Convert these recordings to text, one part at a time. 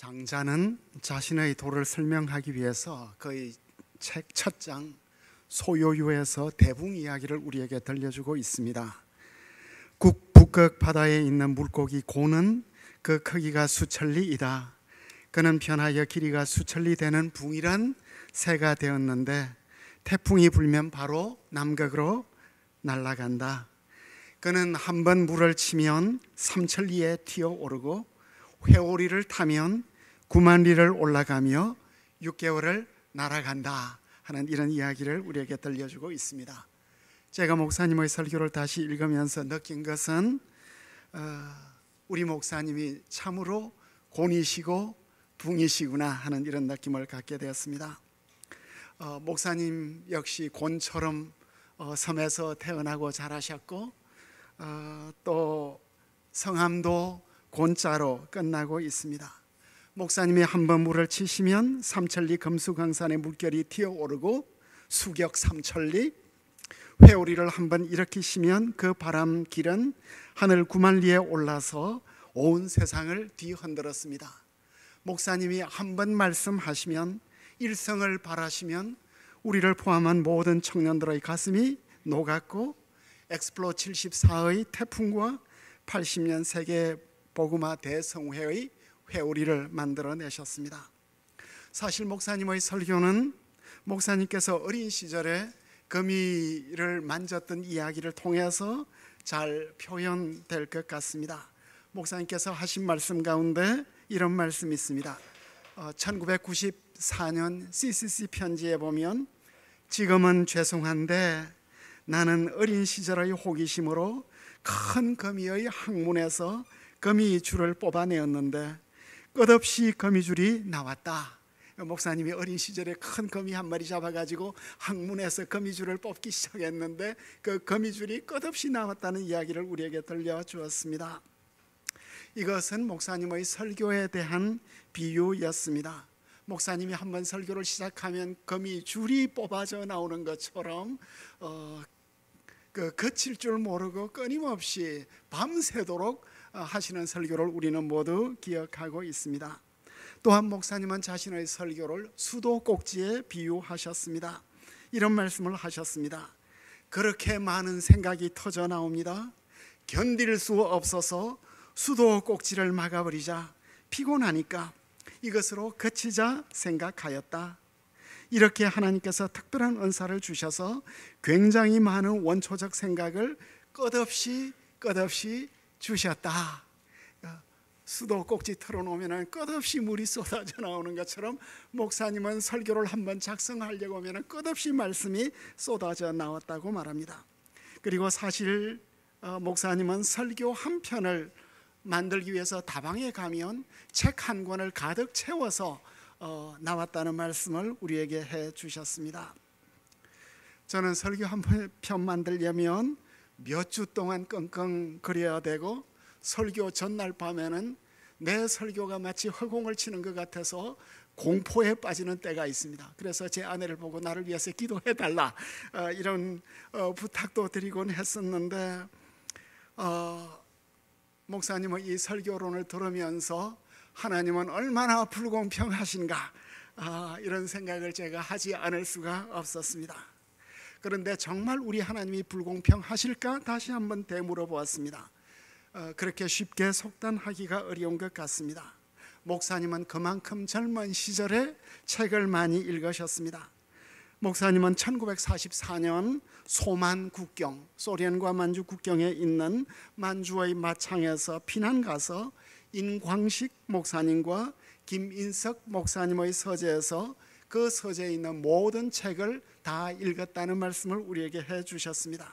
장자는 자신의 도를 설명하기 위해서 거의 책 첫 장 소요유에서 대붕 이야기를 우리에게 들려주고 있습니다. 국 북극 바다에 있는 물고기 고는 그 크기가 수천리이다. 그는 변하여 길이가 수천리 되는 붕이란 새가 되었는데 태풍이 불면 바로 남극으로 날아간다. 그는 한 번 물을 치면 삼천리에 튀어오르고 회오리를 타면 구만 리를 올라가며 6개월을 날아간다 하는 이런 이야기를 우리에게 들려주고 있습니다. 제가 목사님의 설교를 다시 읽으면서 느낀 것은 어, 우리 목사님이 참으로 곤이시고 붕이시구나 하는 이런 느낌을 갖게 되었습니다. 어, 목사님 역시 곤처럼 어, 섬에서 태어나고 자라셨고 어, 또 성함도 곤자로 끝나고 있습니다. 목사님이 한 번 물을 치시면 삼천리 금수강산의 물결이 튀어오르고 수격 삼천리 회오리를 한 번 일으키시면 그 바람 길은 하늘 구만리에 올라서 온 세상을 뒤흔들었습니다. 목사님이 한 번 말씀하시면 일성을 바라시면 우리를 포함한 모든 청년들의 가슴이 녹았고 엑스플로 74의 태풍과 80년 세계 복음화 대성회의 회오리를 만들어내셨습니다. 사실 목사님의 설교는 목사님께서 어린 시절에 거미를 만졌던 이야기를 통해서 잘 표현될 것 같습니다. 목사님께서 하신 말씀 가운데 이런 말씀이 있습니다. 1994년 어, CCC 편지에 보면 지금은 죄송한데 나는 어린 시절의 호기심으로 큰 거미의 항문에서 거미 줄을 뽑아내었는데 끝없이 거미줄이 나왔다. 목사님이 어린 시절에 큰 거미 한 마리 잡아가지고 항문에서 거미줄을 뽑기 시작했는데 그 거미줄이 끝없이 나왔다는 이야기를 우리에게 들려주었습니다. 이것은 목사님의 설교에 대한 비유였습니다. 목사님이 한번 설교를 시작하면 거미줄이 뽑아져 나오는 것처럼 어, 그 거칠 줄 모르고 끊임없이 밤새도록 어, 하시는 설교를 우리는 모두 기억하고 있습니다. 또한 목사님은 자신의 설교를 수도 꼭지에 비유하셨습니다. 이런 말씀을 하셨습니다. 그렇게 많은 생각이 터져 나옵니다. 견딜 수 없어서 수도 꼭지를 막아버리자 피곤하니까 이것으로 그치자 생각하였다. 이렇게 하나님께서 특별한 은사를 주셔서 굉장히 많은 원초적 생각을 끝없이 끝없이 주셨다. 수도 꼭지 틀어놓으면 끝없이 물이 쏟아져 나오는 것처럼 목사님은 설교를 한번 작성하려고 하면 끝없이 말씀이 쏟아져 나왔다고 말합니다. 그리고 사실 어, 목사님은 설교 한 편을 만들기 위해서 다방에 가면 책 한 권을 가득 채워서 어, 나왔다는 말씀을 우리에게 해 주셨습니다. 저는 설교 한 편 만들려면 몇 주 동안 끙끙 거려야 되고 설교 전날 밤에는 내 설교가 마치 허공을 치는 것 같아서 공포에 빠지는 때가 있습니다. 그래서 제 아내를 보고 나를 위해서 기도해 달라 어, 이런 어, 부탁도 드리곤 했었는데 어, 목사님은 이 설교론을 들으면서 하나님은 얼마나 불공평하신가 아, 이런 생각을 제가 하지 않을 수가 없었습니다. 그런데 정말 우리 하나님이 불공평하실까 다시 한번 되물어 보았습니다. 어, 그렇게 쉽게 속단하기가 어려운 것 같습니다. 목사님은 그만큼 젊은 시절에 책을 많이 읽으셨습니다. 목사님은 1944년 소만 국경, 소련과 만주 국경에 있는 만주의 마창에서 피난 가서 인광식 목사님과 김인석 목사님의 서재에서 그 서재에 있는 모든 책을 다 읽었다는 말씀을 우리에게 해 주셨습니다.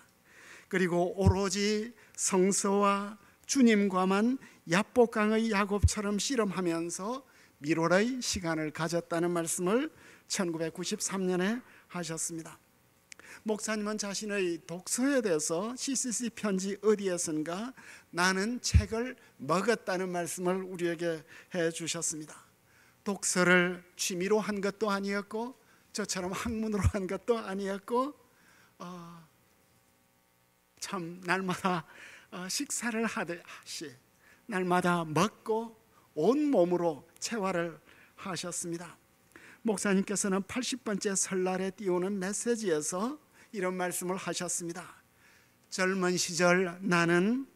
그리고 오로지 성서와 주님과만 야복강의 야곱처럼 씨름하면서 미로의 시간을 가졌다는 말씀을 1993년에 하셨습니다. 목사님은 자신의 독서에 대해서 CCC 편지 어디에선가 나는 책을 먹었다는 말씀을 우리에게 해 주셨습니다. 독서를 취미로 한 것도 아니었고 저처럼 학문으로 한 것도 아니었고 어, 참 날마다 어, 식사를 하듯이 날마다 먹고 온 몸으로 채화를 하셨습니다. 목사님께서는 80번째 설날에 띄우는 메시지에서 이런 말씀을 하셨습니다. 젊은 시절 나는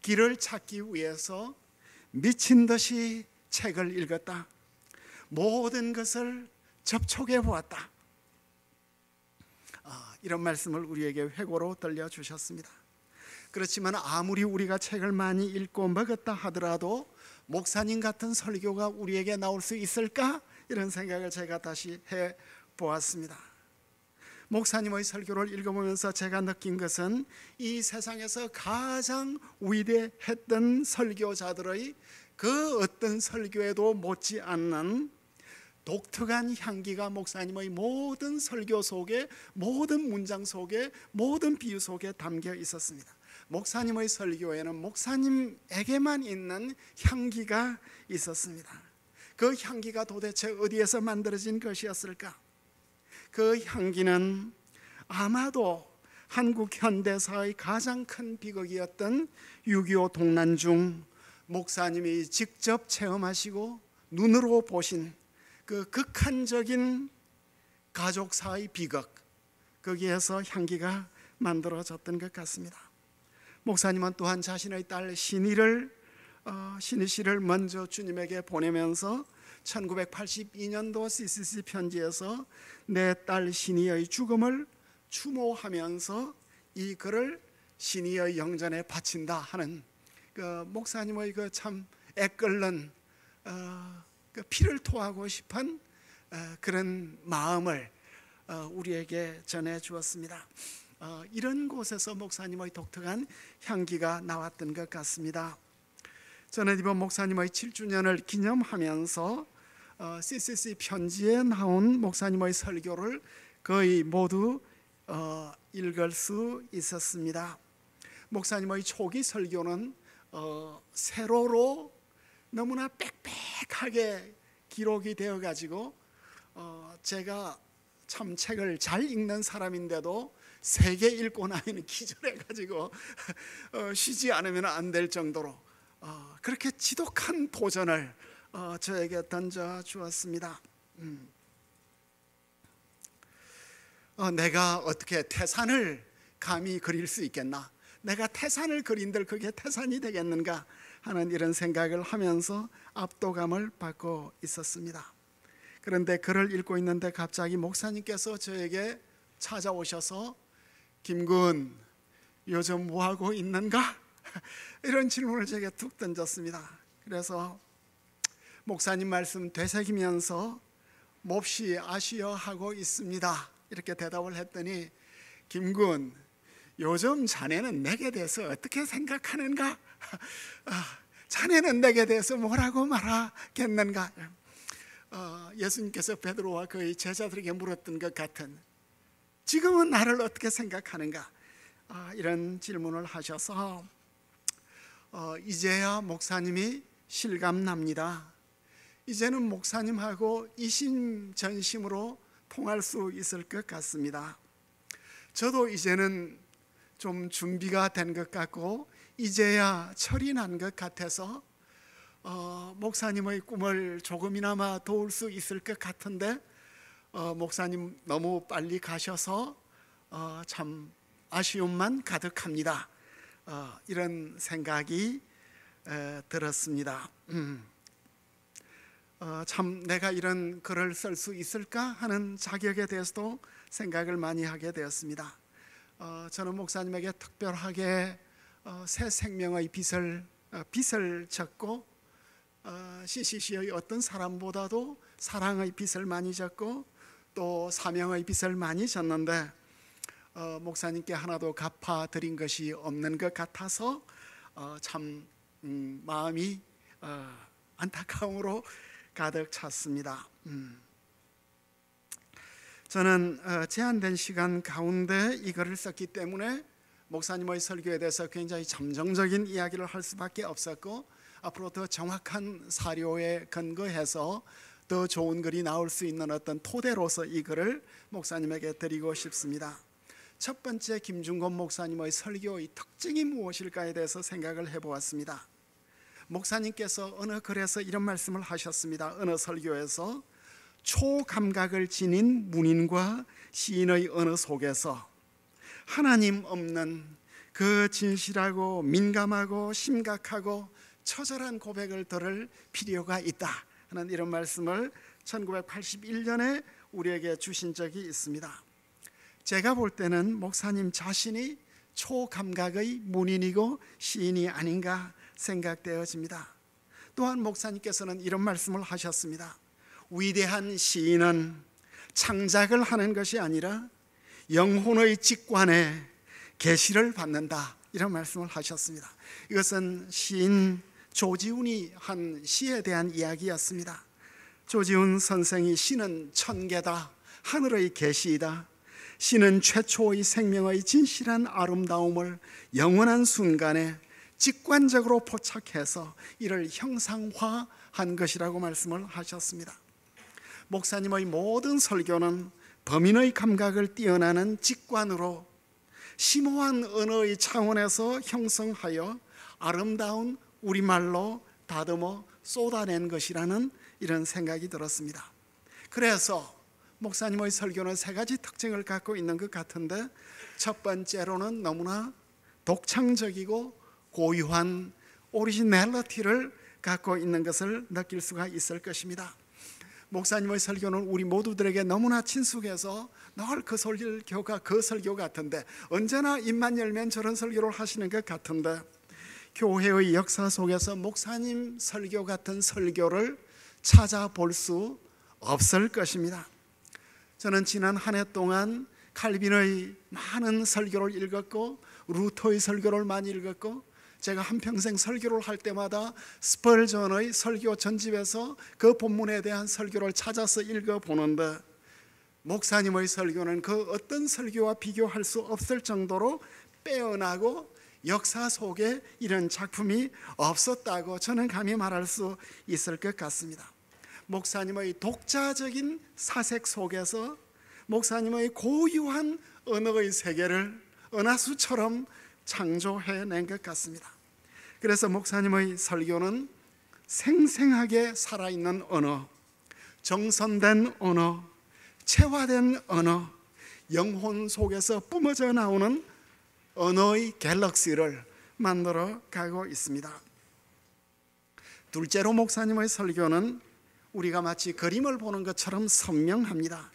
길을 찾기 위해서 미친 듯이 책을 읽었다. 모든 것을 접촉해 보았다. 아, 이런 말씀을 우리에게 회고로 들려주셨습니다. 그렇지만 아무리 우리가 책을 많이 읽고 먹었다 하더라도 목사님 같은 설교가 우리에게 나올 수 있을까? 이런 생각을 제가 다시 해 보았습니다. 목사님의 설교를 읽어보면서 제가 느낀 것은 이 세상에서 가장 위대했던 설교자들의 그 어떤 설교에도 못지 않는 독특한 향기가 목사님의 모든 설교 속에 모든 문장 속에 모든 비유 속에 담겨 있었습니다. 목사님의 설교에는 목사님에게만 있는 향기가 있었습니다. 그 향기가 도대체 어디에서 만들어진 것이었을까? 그 향기는 아마도 한국 현대사의 가장 큰 비극이었던 6.25 동란 중 목사님이 직접 체험하시고 눈으로 보신 그 극한적인 가족사의 비극 거기에서 향기가 만들어졌던 것 같습니다. 목사님은 또한 자신의 딸 신이를 어, 신희 씨를 먼저 주님에게 보내면서 1982년도 CCC 편지에서 내 딸 신이의 죽음을 추모하면서 이 글을 신이의 영전에 바친다 하는 그 목사님의 그 참 애끓는 어, 그 피를 토하고 싶은 어, 그런 마음을 어, 우리에게 전해 주었습니다. 어, 이런 곳에서 목사님의 독특한 향기가 나왔던 것 같습니다. 저는 이번 목사님의 7주년을 기념하면서 어, CCC 편지에 나온 목사님의 설교를 거의 모두 어, 읽을 수 있었습니다. 목사님의 초기 설교는 어, 세로로 너무나 빽빽하게 기록이 되어 가지고 어, 제가 참 책을 잘 읽는 사람인데도 세 개 읽고 나면 기절해 가지고 어, 쉬지 않으면 안 될 정도로 어, 그렇게 지독한 도전을 어, 저에게 던져 주었습니다. 음. 어, 내가 어떻게 태산을 감히 그릴 수 있겠나? 내가 태산을 그린들 그게 태산이 되겠는가 하는 이런 생각을 하면서 압도감을 받고 있었습니다. 그런데 글을 읽고 있는데 갑자기 목사님께서 저에게 찾아오셔서 김군 요즘 뭐 하고 있는가? 이런 질문을 제게 툭 던졌습니다. 그래서 목사님 말씀 되새기면서 몹시 아쉬워하고 있습니다. 이렇게 대답을 했더니 김군 요즘 자네는 내게 대해서 어떻게 생각하는가? 아, 자네는 내게 대해서 뭐라고 말하겠는가? 어, 예수님께서 베드로와 그의 제자들에게 물었던 것 같은 지금은 나를 어떻게 생각하는가? 아, 이런 질문을 하셔서 어, 이제야 목사님이 실감납니다. 이제는 목사님하고 이심전심으로 통할 수 있을 것 같습니다. 저도 이제는 좀 준비가 된 것 같고 이제야 철이 난 것 같아서 어, 목사님의 꿈을 조금이나마 도울 수 있을 것 같은데 어, 목사님 너무 빨리 가셔서 어, 참 아쉬움만 가득합니다. 어, 이런 생각이 에, 들었습니다. 음. 어, 참 내가 이런 글을 쓸 수 있을까 하는 자격에 대해서도 생각을 많이 하게 되었습니다. 어, 저는 목사님에게 특별하게 어, 새 생명의 빛을 어, 빛을 어, CCC의 어떤 사람보다도 사랑의 빛을 많이 졌고 또 사명의 빛을 많이 졌는데 어, 목사님께 하나도 갚아 드린 것이 없는 것 같아서 어, 참 음, 마음이 어, 안타까움으로 가득 찼습니다. 음. 저는 어, 제한된 시간 가운데 이거를 썼기 때문에 목사님의 설교에 대해서 굉장히 잠정적인 이야기를 할 수밖에 없었고 앞으로 더 정확한 사료에 근거해서 더 좋은 글이 나올 수 있는 어떤 토대로서 이 글을 목사님에게 드리고 싶습니다. 첫 번째 김중곤 목사님의 설교의 특징이 무엇일까에 대해서 생각을 해보았습니다. 목사님께서 어느 글에서 이런 말씀을 하셨습니다. 어느 설교에서 초감각을 지닌 문인과 시인의 언어 속에서 하나님 없는 그 진실하고 민감하고 심각하고 처절한 고백을 들을 필요가 있다 하는 이런 말씀을 1981년에 우리에게 주신 적이 있습니다. 제가 볼 때는 목사님 자신이 초감각의 문인이고 시인이 아닌가 생각되어집니다. 또한 목사님께서는 이런 말씀을 하셨습니다. 위대한 시인은 창작을 하는 것이 아니라 영혼의 직관에 계시를 받는다. 이런 말씀을 하셨습니다. 이것은 시인 조지훈이 한 시에 대한 이야기였습니다. 조지훈 선생이 시는 천계다. 하늘의 계시이다. 시는 최초의 생명의 진실한 아름다움을 영원한 순간에 직관적으로 포착해서 이를 형상화한 것이라고 말씀을 하셨습니다. 목사님의 모든 설교는 범인의 감각을 뛰어나는 직관으로 심오한 언어의 차원에서 형성하여 아름다운 우리말로 다듬어 쏟아낸 것이라는 이런 생각이 들었습니다. 그래서 목사님의 설교는 세 가지 특징을 갖고 있는 것 같은데 첫 번째로는 너무나 독창적이고 고유한 originality를 갖고 있는 것을 느낄 수가 있을 것입니다. 목사님의 설교는 우리 모두들에게 너무나 친숙해서 늘 그 설교가 그 설교 같은데 언제나 입만 열면 저런 설교를 하시는 것 같은데 교회의 역사 속에서 목사님 설교 같은 설교를 찾아볼 수 없을 것입니다. 저는 지난 한 해 동안 칼빈의 많은 설교를 읽었고 루터의 설교를 많이 읽었고 제가 한평생 설교를 할 때마다 스펄전의 설교 전집에서 그 본문에 대한 설교를 찾아서 읽어보는데 목사님의 설교는 그 어떤 설교와 비교할 수 없을 정도로 빼어나고 역사 속에 이런 작품이 없었다고 저는 감히 말할 수 있을 것 같습니다. 목사님의 독자적인 사색 속에서 목사님의 고유한 언어의 세계를 은하수처럼 창조해낸 것 같습니다. 그래서 목사님의 설교는 생생하게 살아있는 언어, 정선된 언어, 체화된 언어, 영혼 속에서 뿜어져 나오는 언어의 갤럭시를 만들어 가고 있습니다. 둘째로 목사님의 설교는 우리가 마치 그림을 보는 것처럼 선명합니다.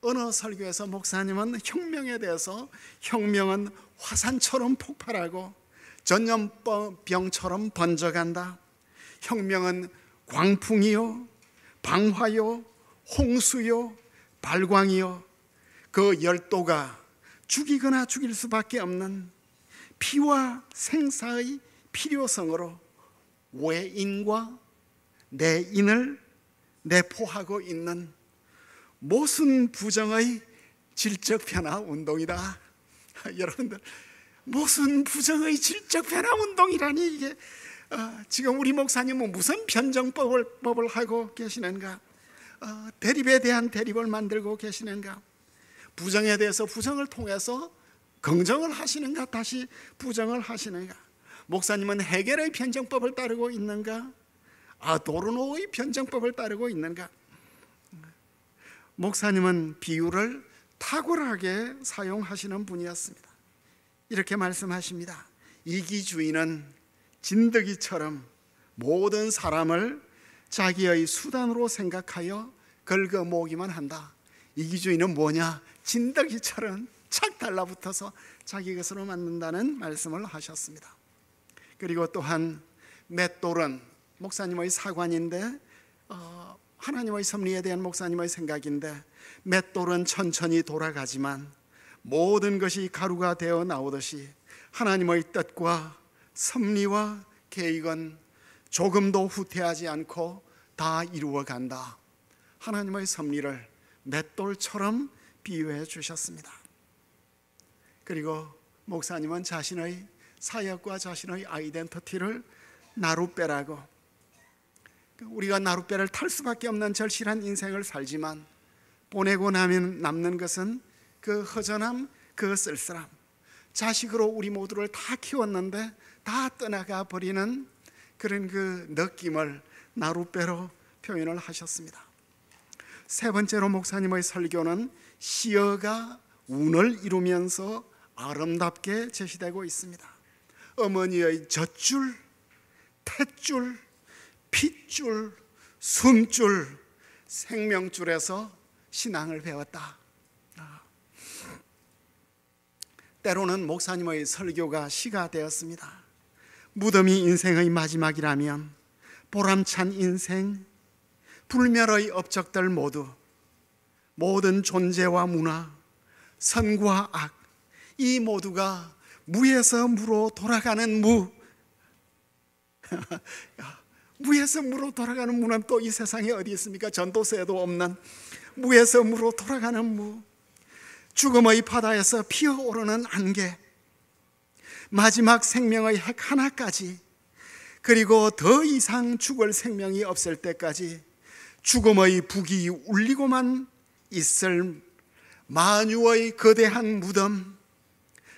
어느 설교에서 목사님은 혁명에 대해서 혁명은 화산처럼 폭발하고 전염병처럼 번져간다. 혁명은 광풍이요, 방화요, 홍수요, 발광이요. 그 열도가 죽이거나 죽일 수밖에 없는 피와 생사의 필요성으로 외인과 내 인을 내포하고 있는 모순 부정의 질적 변화 운동이다. 여러분들 모순 부정의 질적 변화 운동이라니 이게 어, 지금 우리 목사님은 무슨 변정법을 법을 하고 계시는가? 어, 대립에 대한 대립을 만들고 계시는가? 부정에 대해서 부정을 통해서 긍정을 하시는가? 다시 부정을 하시는가? 목사님은 해결의 변정법을 따르고 있는가? 아도르노의 변정법을 따르고 있는가? 목사님은 비유를 탁월하게 사용하시는 분이었습니다. 이렇게 말씀하십니다. 이기주의는 진드기처럼 모든 사람을 자기의 수단으로 생각하여 긁어 모으기만 한다. 이기주의는 뭐냐? 진드기처럼 착 달라붙어서 자기 것으로 만든다는 말씀을 하셨습니다. 그리고 또한 맷돌은 목사님의 사관인데 어, 하나님의 섭리에 대한 목사님의 생각인데 맷돌은 천천히 돌아가지만 모든 것이 가루가 되어 나오듯이 하나님의 뜻과 섭리와 계획은 조금도 후퇴하지 않고 다 이루어 간다. 하나님의 섭리를 맷돌처럼 비유해 주셨습니다. 그리고 목사님은 자신의 사역과 자신의 아이덴티티를 나룻배라고 우리가 나룻배를 탈 수밖에 없는 절실한 인생을 살지만 보내고 나면 남는 것은 그 허전함, 그 쓸쓸함. 자식으로 우리 모두를 다 키웠는데 다 떠나가 버리는 그런 그 느낌을 나룻배로 표현을 하셨습니다. 세 번째로 목사님의 설교는 시어가 운을 이루면서 아름답게 제시되고 있습니다. 어머니의 젖줄, 탯줄, 핏줄, 숨줄, 생명줄에서 신앙을 배웠다. 아. 때로는 목사님의 설교가 시가 되었습니다. 무덤이 인생의 마지막이라면 보람찬 인생, 불멸의 업적들 모두 모든 존재와 문화, 선과 악, 이 모두가 무에서 무로 돌아가는 무. 무에서 무로 돌아가는 무는 또 이 세상에 어디 있습니까? 전도서에도 없는 무에서 무로 돌아가는 무. 죽음의 바다에서 피어오르는 안개. 마지막 생명의 핵 하나까지 그리고 더 이상 죽을 생명이 없을 때까지 죽음의 북이 울리고만 있을 만유의 거대한 무덤,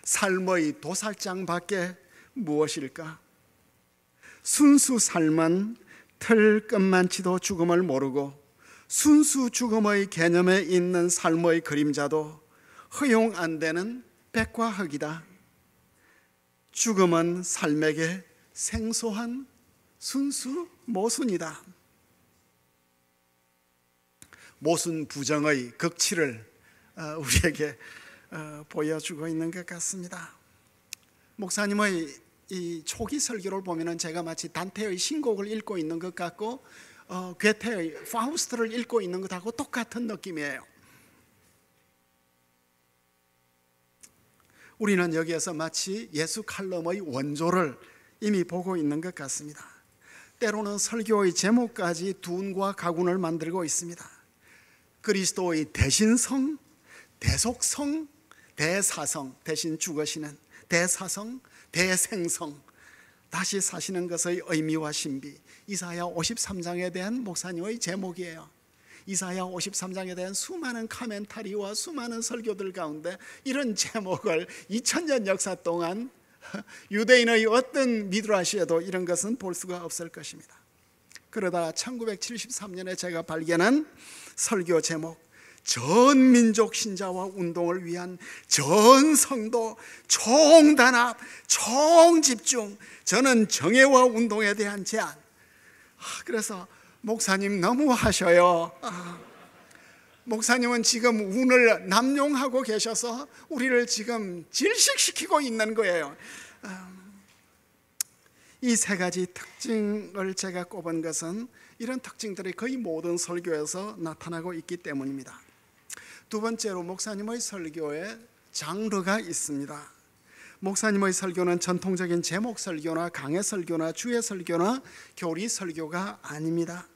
삶의 도살장 밖에 무엇일까? 순수 삶은 틀 끝만치도 죽음을 모르고 순수 죽음의 개념에 있는 삶의 그림자도 허용 안 되는 백과 흑이다. 죽음은 삶에게 생소한 순수 모순이다. 모순 부정의 극치를 어, 우리에게 어, 보여주고 있는 것 같습니다. 목사님의 이 초기 설교를 보면은 제가 마치 단테의 신곡을 읽고 있는 것 같고 어, 괴테의 파우스트를 읽고 있는 것하고 똑같은 느낌이에요. 우리는 여기에서 마치 예수 칼럼의 원조를 이미 보고 있는 것 같습니다. 때로는 설교의 제목까지 둔과 가군을 만들고 있습니다. 그리스도의 대신성, 대속성, 대사성, 대신 죽으시는 대사성, 대생성, 다시 사시는 것의 의미와 신비. 이사야 53장에 대한 목사님의 제목이에요. 이사야 53장에 대한 수많은 카멘타리와 수많은 설교들 가운데 이런 제목을 2000년 역사 동안 유대인의 어떤 미드라시에도 이런 것은 볼 수가 없을 것입니다. 그러다 1973년에 제가 발견한 설교 제목 전 민족 신자와 운동을 위한 전 성도 총단합 총집중 저는 정예와 운동에 대한 제안. 아, 그래서 목사님 너무 하셔요. 아, 목사님은 지금 운을 남용하고 계셔서 우리를 지금 질식시키고 있는 거예요. 아, 이세 가지 특징을 제가 꼽은 것은 이런 특징들이 거의 모든 설교에서 나타나고 있기 때문입니다. 두 번째로 목사님의 설교에 장르가 있습니다. 목사님의 설교는 전통적인 제목 설교나 강해 설교나 주의 설교나 교리 설교가 아닙니다.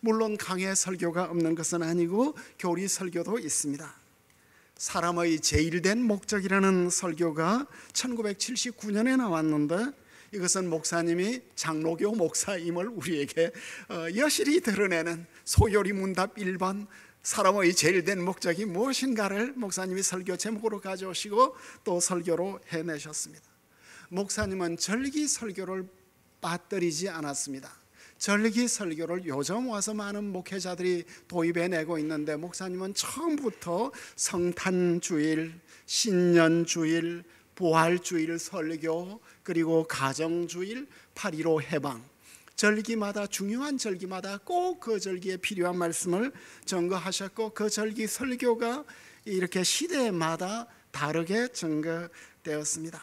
물론 강해 설교가 없는 것은 아니고 교리 설교도 있습니다. 사람의 제일된 목적이라는 설교가 1979년에 나왔는데 이것은 목사님이 장로교 목사임을 우리에게 어, 여실히 드러내는 소요리 문답 1번 사람의 제일 된 목적이 무엇인가를 목사님이 설교 제목으로 가져오시고 또 설교로 해내셨습니다. 목사님은 절기 설교를 빠뜨리지 않았습니다. 절기 설교를 요즘 와서 많은 목회자들이 도입해 내고 있는데 목사님은 처음부터 성탄 주일, 신년 주일, 부활 주일 설교 그리고 가정 주일 8.15 해방 절기마다 중요한 절기마다 꼭 그 절기에 필요한 말씀을 전거하셨고 그 절기 설교가 이렇게 시대마다 다르게 전거되었습니다.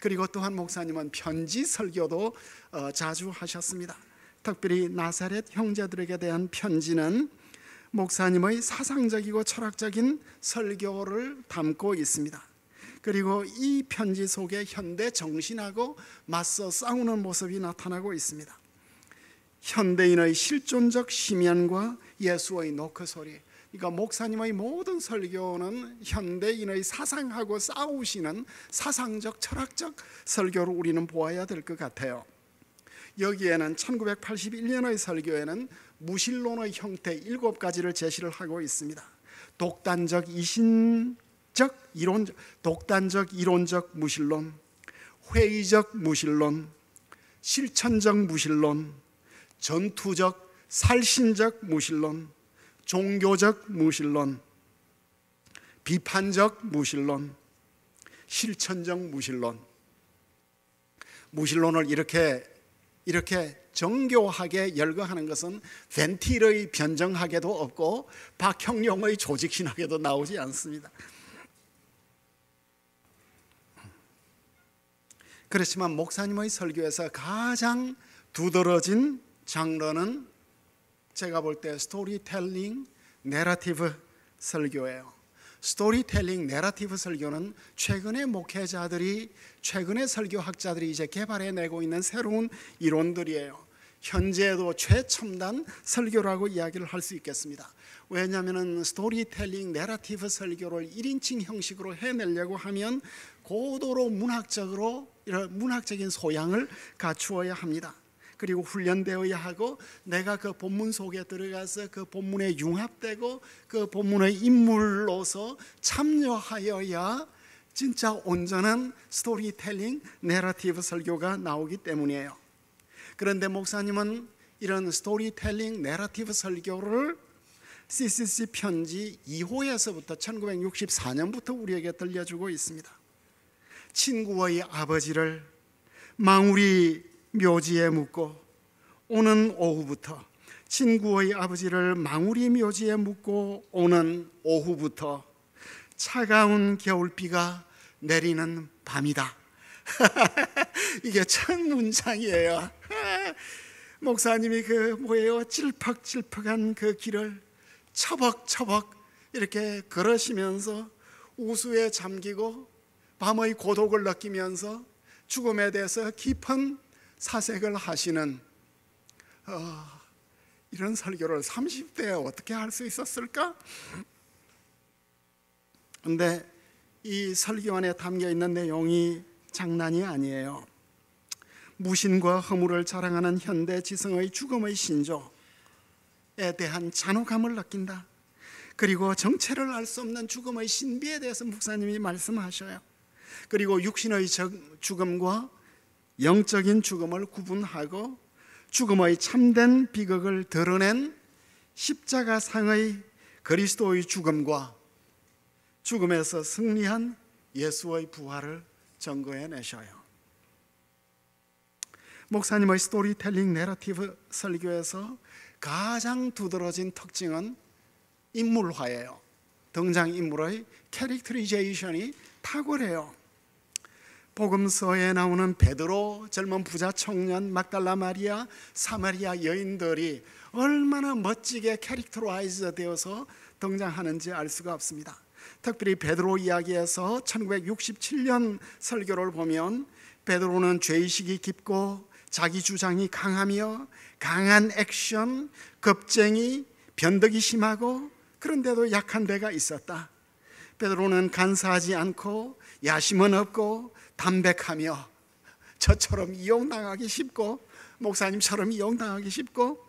그리고 또한 목사님은 편지 설교도 어, 자주 하셨습니다. 특별히 나사렛 형제들에게 대한 편지는 목사님의 사상적이고 철학적인 설교를 담고 있습니다. 그리고 이 편지 속에 현대 정신하고 맞서 싸우는 모습이 나타나고 있습니다. 현대인의 실존적 심연과 예수의 노크 소리. 그러니까 목사님의 모든 설교는 현대인의 사상하고 싸우시는 사상적 철학적 설교를 우리는 보아야 될 것 같아요. 여기에는 1981년의 설교에는 무신론의 형태 일곱 가지를 제시를 하고 있습니다. 독단적 이신 적 이론 독단적 이론적 무신론, 회의적 무신론, 실천적 무신론, 전투적 살신적 무신론, 종교적 무신론, 비판적 무신론, 실천적 무신론. 무신론을 이렇게 이렇게 정교하게 열거하는 것은 벤틸의 변정학에도 없고 박형용의 조직신학에도 나오지 않습니다. 그렇지만 목사님의 설교에서 가장 두드러진 장르는 제가 볼 때 storytelling, narrative 설교예요. storytelling, narrative 설교는 최근의 목회자들이 최근의 설교학자들이 이제 개발해 내고 있는 새로운 이론들이에요. 현재도 최첨단 설교라고 이야기를 할 수 있겠습니다. 왜냐하면 storytelling, narrative 설교를 1인칭 형식으로 해내려고 하면 고도로 문학적으로 이런 문학적인 소양을 갖추어야 합니다. 그리고 훈련되어야 하고 내가 그 본문 속에 들어가서 그 본문에 융합되고 그 본문의 인물로서 참여하여야 진짜 온전한 storytelling, narrative 설교가 나오기 때문이에요. 그런데 목사님은 이런 storytelling, narrative 설교를 CCC 편지 2호에서부터 1964년부터 우리에게 들려주고 있습니다. 친구의 아버지를 망우리 묘지에 묻고 오는 오후부터 친구의 아버지를 망우리 묘지에 묻고 오는 오후부터 차가운 겨울비가 내리는 밤이다. 이게 첫 문장이에요. 목사님이 그 뭐예요? 찔퍽찔퍽한 그 길을 처벅처벅 이렇게 걸으시면서 우수에 잠기고 밤의 고독을 느끼면서 죽음에 대해서 깊은 사색을 하시는 어, 이런 설교를 30대에 어떻게 할 수 있었을까? 근데 이 설교 안에 담겨 있는 내용이 장난이 아니에요. 무신과 허물을 자랑하는 현대 지성의 죽음의 신조에 대한 잔혹함을 느낀다. 그리고 정체를 알 수 없는 죽음의 신비에 대해서 목사님이 말씀하셔요. 그리고 육신의 죽음과 영적인 죽음을 구분하고 죽음의 참된 비극을 드러낸 십자가 상의 그리스도의 죽음과 죽음에서 승리한 예수의 부활을 증거해 내셔요. 목사님의 storytelling narrative 설교에서 가장 두드러진 특징은 인물화예요. 등장 인물의 characterization이 탁월해요. 복음서에 나오는 베드로, 젊은 부자 청년, 막달라 마리아, 사마리아 여인들이 얼마나 멋지게 characterize 되어서 등장하는지 알 수가 없습니다. 특별히 베드로 이야기에서 1967년 설교를 보면 베드로는 죄의식이 깊고 자기 주장이 강하며 강한 액션, 겁쟁이, 변덕이 심하고 그런데도 약한 데가 있었다. 베드로는 간사하지 않고 야심은 없고 담백하며 저처럼 이용당하기 쉽고 목사님처럼 이용당하기 쉽고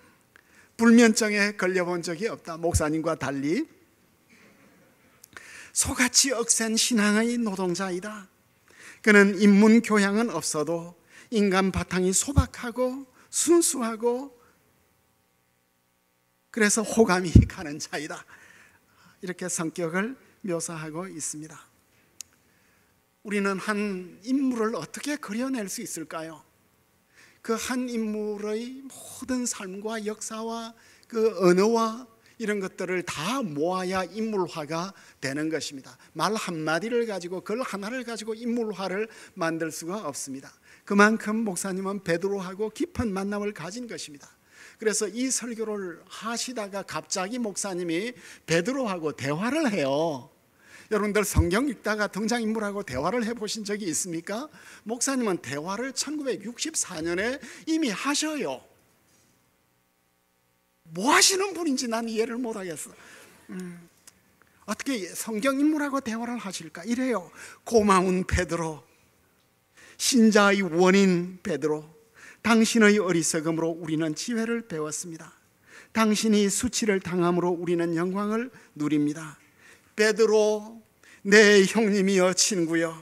불면증에 걸려본 적이 없다. 목사님과 달리 소같이 억센 신앙의 노동자이다. 그는 인문 교양은 없어도 인간 바탕이 소박하고 순수하고 그래서 호감이 가는 자이다. 이렇게 성격을 묘사하고 있습니다. 우리는 한 인물을 어떻게 그려낼 수 있을까요? 그 한 인물의 모든 삶과 역사와 그 언어와 이런 것들을 다 모아야 인물화가 되는 것입니다. 말 한마디를 가지고 글 하나를 가지고 인물화를 만들 수가 없습니다. 그만큼 목사님은 베드로하고 깊은 만남을 가진 것입니다. 그래서 이 설교를 하시다가 갑자기 목사님이 베드로하고 대화를 해요. 여러분들 성경 읽다가 등장인물하고 대화를 해보신 적이 있습니까? 목사님은 대화를 1964년에 이미 하셔요. 뭐 하시는 분인지 난 이해를 못하겠어. 음, 어떻게 성경 인물하고 대화를 하실까? 이래요. 고마운 베드로, 신자의 원인 베드로, 당신의 어리석음으로 우리는 지혜를 배웠습니다. 당신이 수치를 당함으로 우리는 영광을 누립니다. 베드로 내 형님이여 친구여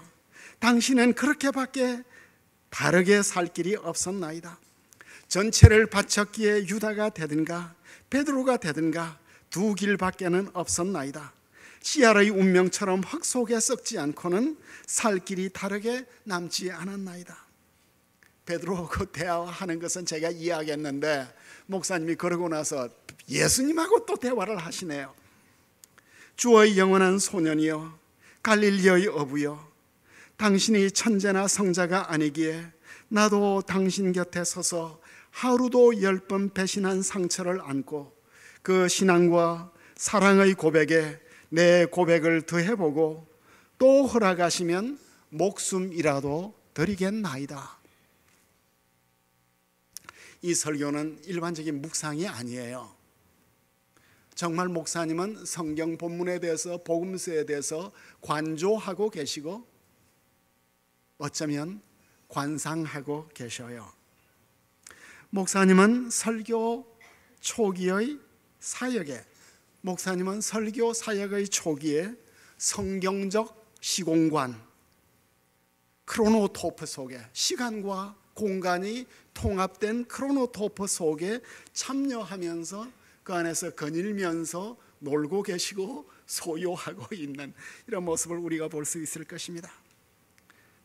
당신은 그렇게밖에 다르게 살 길이 없었나이다. 전체를 바쳤기에 유다가 되든가 베드로가 되든가 두 길밖에는 없었나이다. 씨알의 운명처럼 흙 속에 썩지 않고는 살 길이 다르게 남지 않았나이다. 베드로 그 대화하는 것은 제가 이해하겠는데 목사님이 그러고 나서 예수님하고 또 대화를 하시네요. 주의 영원한 소년이여 갈릴리의 어부여 당신이 천재나 성자가 아니기에 나도 당신 곁에 서서 하루도 열 번 배신한 상처를 안고 그 신앙과 사랑의 고백에 내 고백을 더해보고 또 허락하시면 목숨이라도 드리겠나이다. 이 설교는 일반적인 묵상이 아니에요. 정말 목사님은 성경 본문에 대해서 복음서에 대해서 관조하고 계시고 어쩌면 관상하고 계셔요. 목사님은 설교 초기의 사역에 목사님은 설교 사역의 초기에 성경적 시공관 크로노토프 속에 시간과 공간이 통합된 크로노토프 속에 참여하면서 그 안에서 거닐면서 놀고 계시고 소유하고 있는 이런 모습을 우리가 볼 수 있을 것입니다.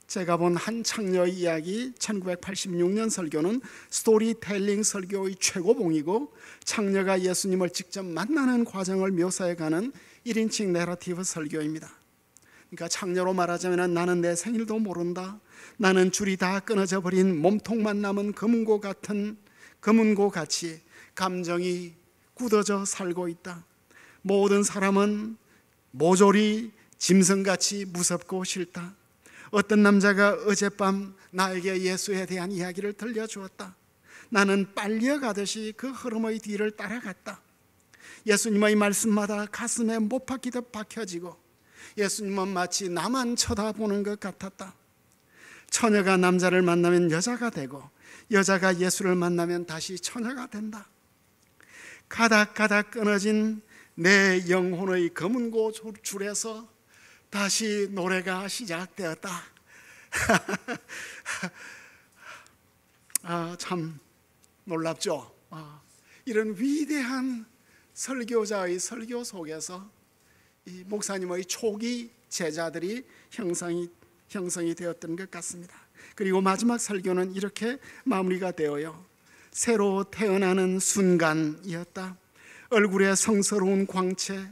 제가 본 한 창녀의 이야기 1986년 설교는 스토리텔링 설교의 최고봉이고 창녀가 예수님을 직접 만나는 과정을 묘사해 가는 1인칭 내러티브 설교입니다. 그러니까 창녀로 말하자면 나는 내 생일도 모른다. 나는 줄이 다 끊어져 버린 몸통만 남은 검은고 같은 검은고 같이 감정이 굳어져 살고 있다. 모든 사람은 모조리 짐승같이 무섭고 싫다. 어떤 남자가 어젯밤 나에게 예수에 대한 이야기를 들려주었다. 나는 빨려가듯이 그 흐름의 뒤를 따라갔다. 예수님의 말씀마다 가슴에 못 박히듯 박혀지고 예수님은 마치 나만 쳐다보는 것 같았다. 처녀가 남자를 만나면 여자가 되고 여자가 예수를 만나면 다시 처녀가 된다. 가닥가닥 끊어진 내 영혼의 검은 고 줄에서 다시 노래가 시작되었다. 아, 참 놀랍죠. 아, 이런 위대한 설교자의 설교 속에서 이 목사님의 초기 제자들이 형성이 형성이 되었던 것 같습니다. 그리고 마지막 설교는 이렇게 마무리가 되어요. 새로 태어나는 순간이었다. 얼굴에 성스러운 광채,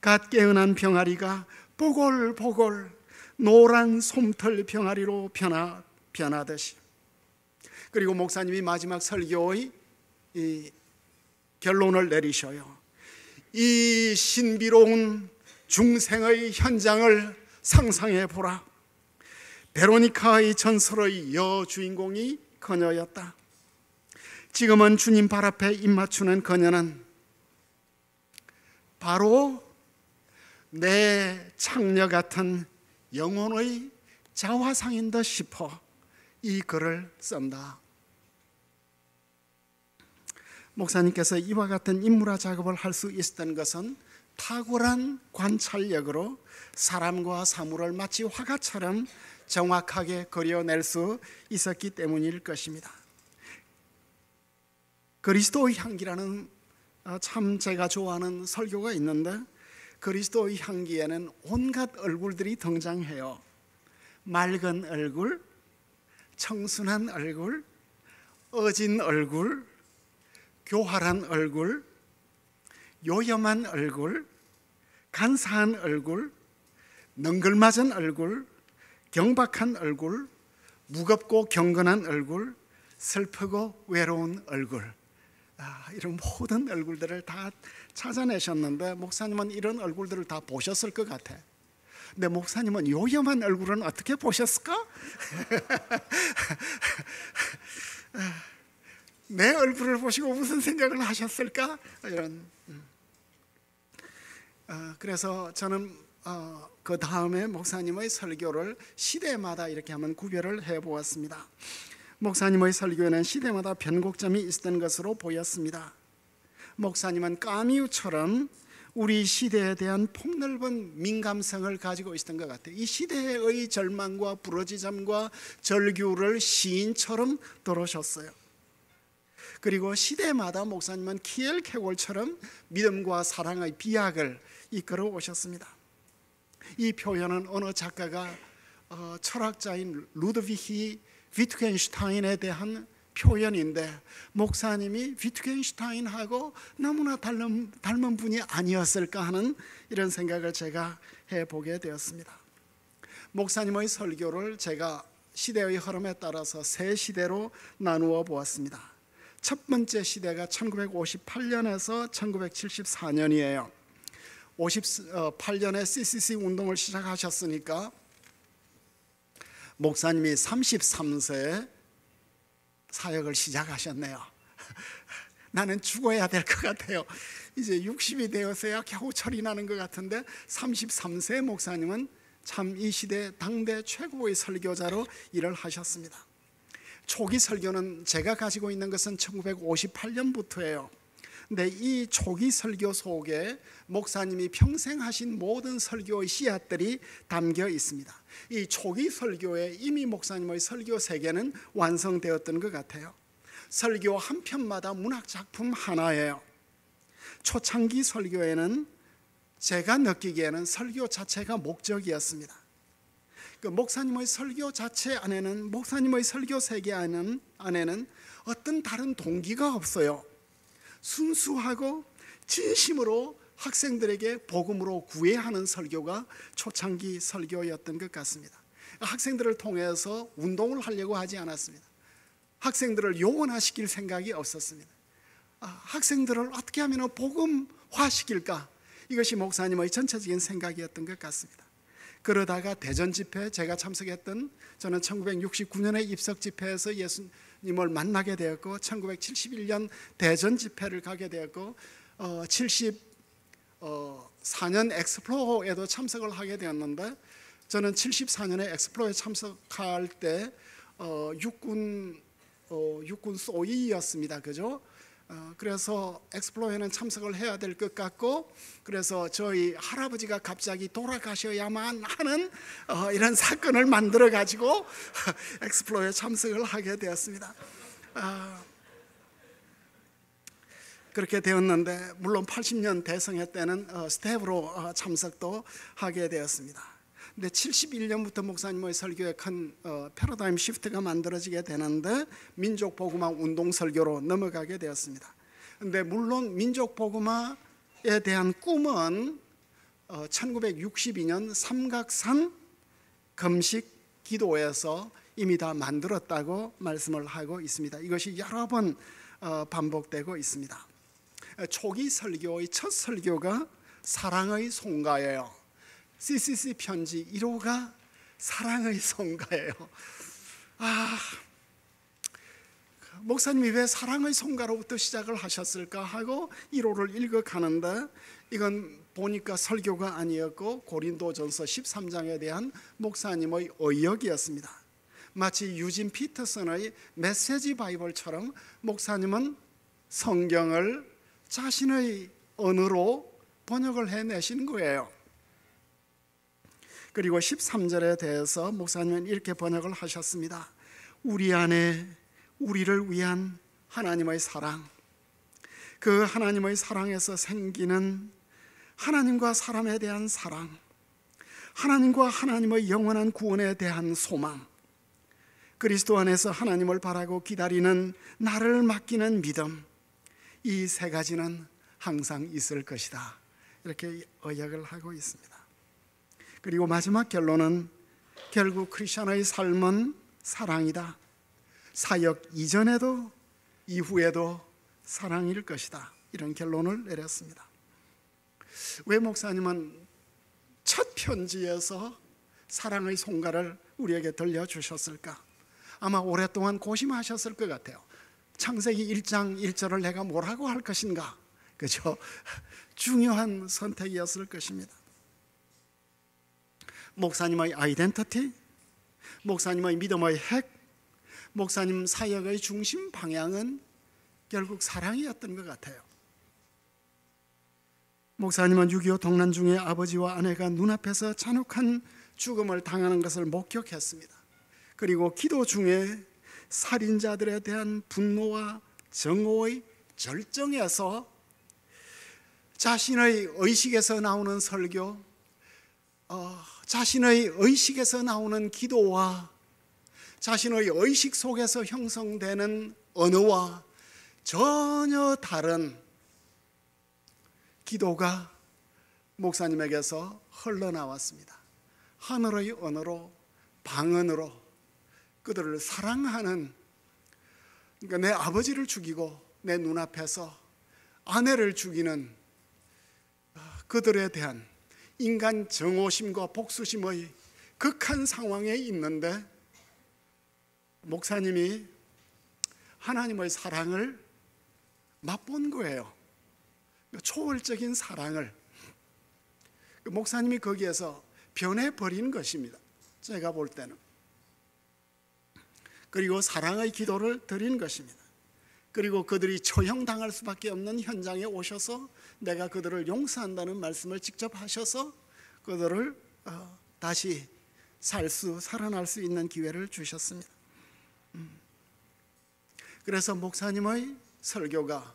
갓 깨어난 병아리가 보글보글 노란 솜털 병아리로 변하, 변하듯이 그리고 목사님이 마지막 설교의 결론을 내리셔요. 이 신비로운 중생의 현장을 상상해 보라. 베로니카의 전설의 여주인공이 그녀였다. 지금은 주님 발 앞에 입맞추는 그녀는 바로 내 창녀 같은 영혼의 자화상인 듯 싶어 이 글을 썬다. 목사님께서 이와 같은 인물화 작업을 할 수 있었던 것은 탁월한 관찰력으로 사람과 사물을 마치 화가처럼 정확하게 그려낼 수 있었기 때문일 것입니다. 그리스도의 향기라는 어, 참 제가 좋아하는 설교가 있는데 그리스도의 향기에는 온갖 얼굴들이 등장해요. 맑은 얼굴, 청순한 얼굴, 어진 얼굴, 교활한 얼굴, 요염한 얼굴, 간사한 얼굴, 능글맞은 얼굴, 경박한 얼굴, 무겁고 경건한 얼굴, 슬프고 외로운 얼굴. 아, 이런 모든 얼굴들을 다 찾아내셨는데 목사님은 이런 얼굴들을 다 보셨을 것 같아. 근데 목사님은 요염한 얼굴은 어떻게 보셨을까? 내 얼굴을 보시고 무슨 생각을 하셨을까? 이런. 음. 아, 그래서 저는 어, 그 다음에 목사님의 설교를 시대마다 이렇게 한번 구별을 해 보았습니다. 목사님의 설교에는 시대마다 변곡점이 있었던 것으로 보였습니다. 목사님은 까미우처럼 우리 시대에 대한 폭넓은 민감성을 가지고 있었던 것 같아요. 이 시대의 절망과 부러지점과 절규를 시인처럼 들으셨어요. 그리고 시대마다 목사님은 키엘 캐골처럼 믿음과 사랑의 비약을 이끌어 오셨습니다. 이 표현은 어느 작가가 어, 철학자인 루드비히 비트겐슈타인에 대한 표현인데 목사님이 비트겐슈타인하고 너무나 닮은, 닮은 분이 아니었을까 하는 이런 생각을 제가 해보게 되었습니다. 목사님의 설교를 제가 시대의 흐름에 따라서 세 시대로 나누어 보았습니다. 첫 번째 시대가 1958년에서 1974년이에요. 58년에 CCC 운동을 시작하셨으니까 목사님이 33세에 사역을 시작하셨네요. 나는 죽어야 될 것 같아요. 이제 60이 되어서야 겨우 철이 나는 것 같은데 33세 목사님은 참 이 시대 당대 최고의 설교자로 일을 하셨습니다. 초기 설교는 제가 가지고 있는 것은 1958년부터예요. 근데 이 초기 설교 속에 목사님이 평생 하신 모든 설교의 씨앗들이 담겨 있습니다. 이 초기 설교에 이미 목사님의 설교 세계는 완성되었던 것 같아요. 설교 한 편마다 문학 작품 하나예요. 초창기 설교에는 제가 느끼기에는 설교 자체가 목적이었습니다. 그 목사님의 설교 자체 안에는 목사님의 설교 세계 안에는, 어떤 다른 동기가 없어요. 순수하고 진심으로 학생들에게 복음으로 구애하는 설교가 초창기 설교였던 것 같습니다. 학생들을 통해서 운동을 하려고 하지 않았습니다. 학생들을 요원화시킬 생각이 없었습니다. 아, 학생들을 어떻게 하면 복음화시킬까? 이것이 목사님의 전체적인 생각이었던 것 같습니다. 그러다가 대전 집회 제가 참석했던 저는 1969년에 입석 집회에서 예수 님을 만나게 되었고 1971년 대전 집회를 가게 되었고 어, 74년 Explo에도 참석을 하게 되었는데 저는 74년에 Explo에 참석할 때 어, 육군 어, 육군 소위였습니다. 그죠? 어, 그래서 Explo에는 참석을 해야 될 것 같고 그래서 저희 할아버지가 갑자기 돌아가셔야만 하는 어, 이런 사건을 만들어 가지고 Explo에 참석을 하게 되었습니다. 아, 그렇게 되었는데 물론 80년 대성회 때는 어, 스태프로 참석도 하게 되었습니다. 근데 71년부터 목사님의 설교에 큰 어, paradigm shift가 만들어지게 되는데 민족 복음화 운동 설교로 넘어가게 되었습니다. 근데 물론 민족 복음화에 대한 꿈은 어, 1962년 삼각산 금식 기도에서 이미 다 만들었다고 말씀을 하고 있습니다. 이것이 여러 번 어, 반복되고 있습니다. 초기 설교의 첫 설교가 사랑의 송가예요. CCC 편지 1호가 사랑의 성가예요. 아, 목사님이 왜 사랑의 성가로부터 시작을 하셨을까 하고 1호를 읽어가는데 이건 보니까 설교가 아니었고 고린도전서 13장에 대한 목사님의 의역이었습니다. 마치 유진 피터슨의 메시지 바이블처럼 목사님은 성경을 자신의 언어로 번역을 해내신 거예요. 그리고 13절에 대해서 목사님은 이렇게 번역을 하셨습니다. 우리 안에 우리를 위한 하나님의 사랑, 그 하나님의 사랑에서 생기는 하나님과 사람에 대한 사랑, 하나님과 하나님의 영원한 구원에 대한 소망, 그리스도 안에서 하나님을 바라고 기다리는 나를 맡기는 믿음, 이 세 가지는 항상 있을 것이다. 이렇게 의역을 하고 있습니다. 그리고 마지막 결론은 결국 크리스천의 삶은 사랑이다. 사역 이전에도 이후에도 사랑일 것이다. 이런 결론을 내렸습니다. 왜 목사님은 첫 편지에서 사랑의 송가를 우리에게 들려주셨을까? 아마 오랫동안 고심하셨을 것 같아요. 창세기 1장 1절을 내가 뭐라고 할 것인가? 그죠? 중요한 선택이었을 것입니다. 목사님의 아이덴티티, 목사님의 믿음의 핵, 목사님 사역의 중심 방향은 결국 사랑이었던 것 같아요. 목사님은 6.25 동란 중에 아버지와 아내가 눈앞에서 잔혹한 죽음을 당하는 것을 목격했습니다. 그리고 기도 중에 살인자들에 대한 분노와 정오의 절정에서 자신의 의식에서 나오는 설교, 어, 자신의 의식에서 나오는 기도와 자신의 의식 속에서 형성되는 언어와 전혀 다른 기도가 목사님에게서 흘러나왔습니다. 하늘의 언어로 방언으로 그들을 사랑하는 그러니까 내 아버지를 죽이고 내 눈앞에서 아내를 죽이는 그들에 대한 인간 정오심과 복수심의 극한 상황에 있는데 목사님이 하나님의 사랑을 맛본 거예요. 초월적인 사랑을 목사님이 거기에서 변해버린 것입니다. 제가 볼 때는. 그리고 사랑의 기도를 드린 것입니다. 그리고 그들이 처형당할 수밖에 없는 현장에 오셔서 내가 그들을 용서한다는 말씀을 직접 하셔서 그들을 어, 다시 살 수, 살아날 수 있는 기회를 주셨습니다. 음. 그래서 목사님의 설교가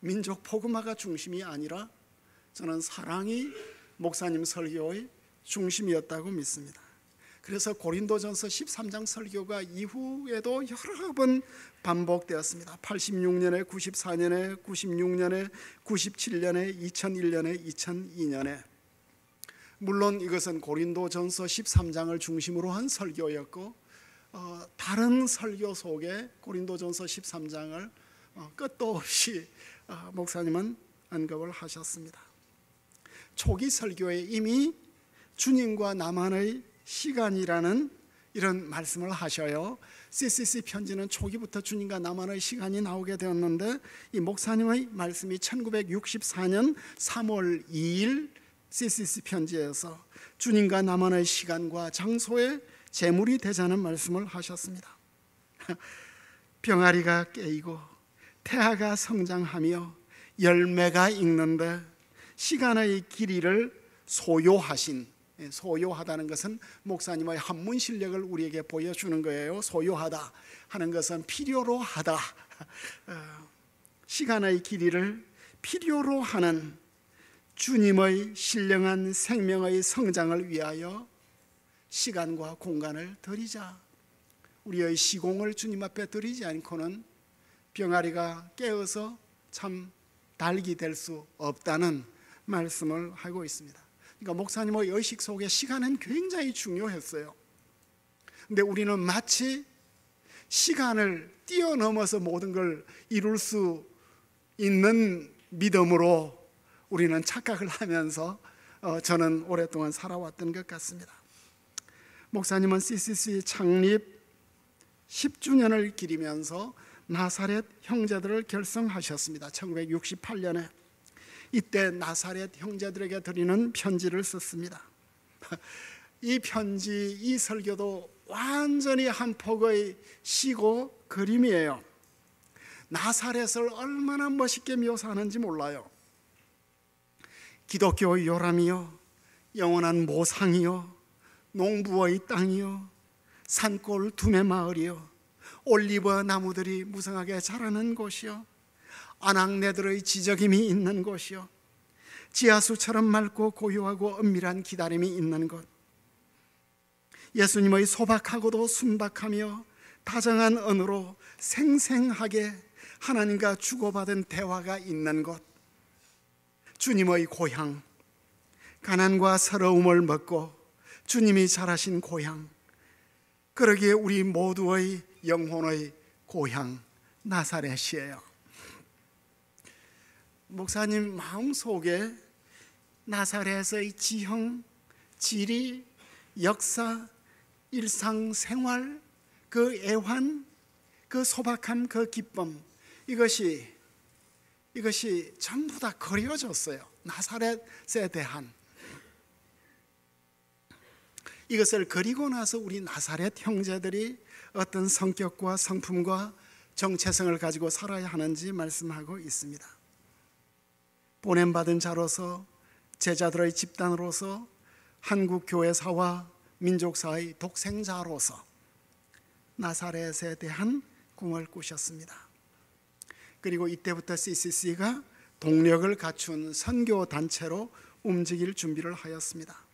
민족 포그마가 중심이 아니라 저는 사랑이 목사님 설교의 중심이었다고 믿습니다. 그래서 고린도전서 13장 설교가 이후에도 여러 번 반복되었습니다. 86년에, 94년에, 96년에, 97년에, 2001년에, 2002년에 물론 이것은 고린도전서 13장을 중심으로 한 설교였고 어, 다른 설교 속에 고린도전서 13장을 어, 끝도 없이 어, 목사님은 언급을 하셨습니다. 초기 설교에 이미 주님과 나만의 시간이라는 이런 말씀을 하셔요. CCC 편지는 초기부터 주님과 나만의 시간이 나오게 되었는데 이 목사님의 말씀이 1964년 3월 2일 CCC 편지에서 주님과 나만의 시간과 장소에 재물이 되자는 말씀을 하셨습니다. 병아리가 깨이고 태아가 성장하며 열매가 익는데 시간의 길이를 소요하신 예, 소요하다는 것은 목사님의 한문 실력을 우리에게 보여주는 거예요. 소요하다 하는 것은 필요로 하다. 어, 시간의 길이를 필요로 하는 주님의 신령한 생명의 성장을 위하여 시간과 공간을 드리자. 우리의 시공을 주님 앞에 드리지 않고는 병아리가 깨어서 참 달기 될 수 없다는 말씀을 하고 있습니다. 그러니까 목사님의 의식 속에 시간은 굉장히 중요했어요. 근데 우리는 마치 시간을 뛰어넘어서 모든 걸 이룰 수 있는 믿음으로 우리는 착각을 하면서 어, 저는 오랫동안 살아왔던 것 같습니다. 목사님은 CCC 창립 10주년을 기리면서 나사렛 형제들을 결성하셨습니다. 1968년에 이때 나사렛 형제들에게 드리는 편지를 썼습니다. 이 편지, 이 설교도 완전히 한 폭의 시고 그림이에요. 나사렛을 얼마나 멋있게 묘사하는지 몰라요. 기독교 요람이요, 영원한 모상이요, 농부의 땅이요, 산골 두메 마을이요, 올리브 나무들이 무성하게 자라는 곳이요, 아낙네들의 지적임이 있는 곳이요. 지하수처럼 맑고 고요하고 은밀한 기다림이 있는 곳 예수님의 소박하고도 순박하며 다정한 언어로 생생하게 하나님과 주고받은 대화가 있는 곳 주님의 고향 가난과 서러움을 먹고 주님이 잘하신 고향 그러기에 우리 모두의 영혼의 고향 나사렛이에요 목사님 마음속에 나사렛의 지형, 지리, 역사, 일상 생활, 그 애환, 그 소박함, 그 기쁨 이것이 이것이 전부 다 그려졌어요. 나사렛에 대한 이것을 그리고 나서 우리 나사렛 형제들이 어떤 성격과 성품과 정체성을 가지고 살아야 하는지 말씀하고 있습니다. 보냄받은 자로서 제자들의 집단으로서 한국 교회사와 민족사의 독생자로서 나사렛에 대한 꿈을 꾸셨습니다. 그리고 이때부터 CCC가 동력을 갖춘 선교 단체로 움직일 준비를 하였습니다.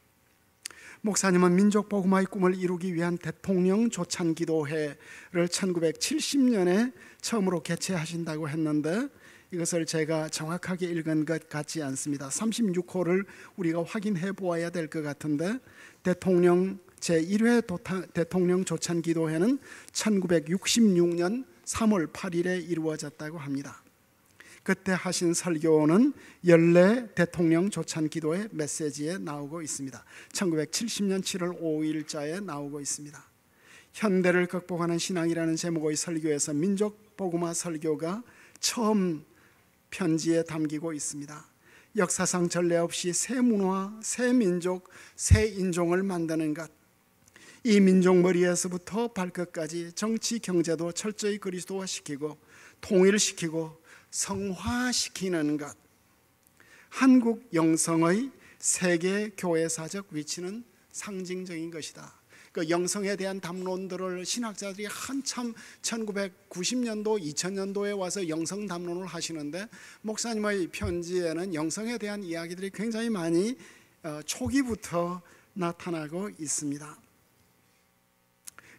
목사님은 민족 복음화의 꿈을 이루기 위한 대통령 조찬 기도회를 1970년에 처음으로 개최하신다고 했는데 이것을 제가 정확하게 읽은 것 같지 않습니다. 36호를 우리가 확인해 보아야 될 것 같은데 대통령 제1회 대통령 조찬 기도회는 1966년 3월 8일에 이루어졌다고 합니다. 그때 하신 설교는 연례 대통령 조찬 기도의 메시지에 나오고 있습니다. 1970년 7월 5일자에 나오고 있습니다. 현대를 극복하는 신앙이라는 제목의 설교에서 민족 복음화 설교가 처음 편지에 담기고 있습니다. 역사상 전례 없이 새 문화, 새 민족, 새 인종을 만드는 것. 이 민족 머리에서부터 발끝까지 정치 경제도 철저히 그리스도화시키고 통일시키고 성화시키는 것. 한국 영성의 세계 교회사적 위치는 상징적인 것이다. 그 영성에 대한 담론들을 신학자들이 한참 1990년도, 2000년도에 와서 영성 담론을 하시는데 목사님의 편지에는 영성에 대한 이야기들이 굉장히 많이 어, 초기부터 나타나고 있습니다.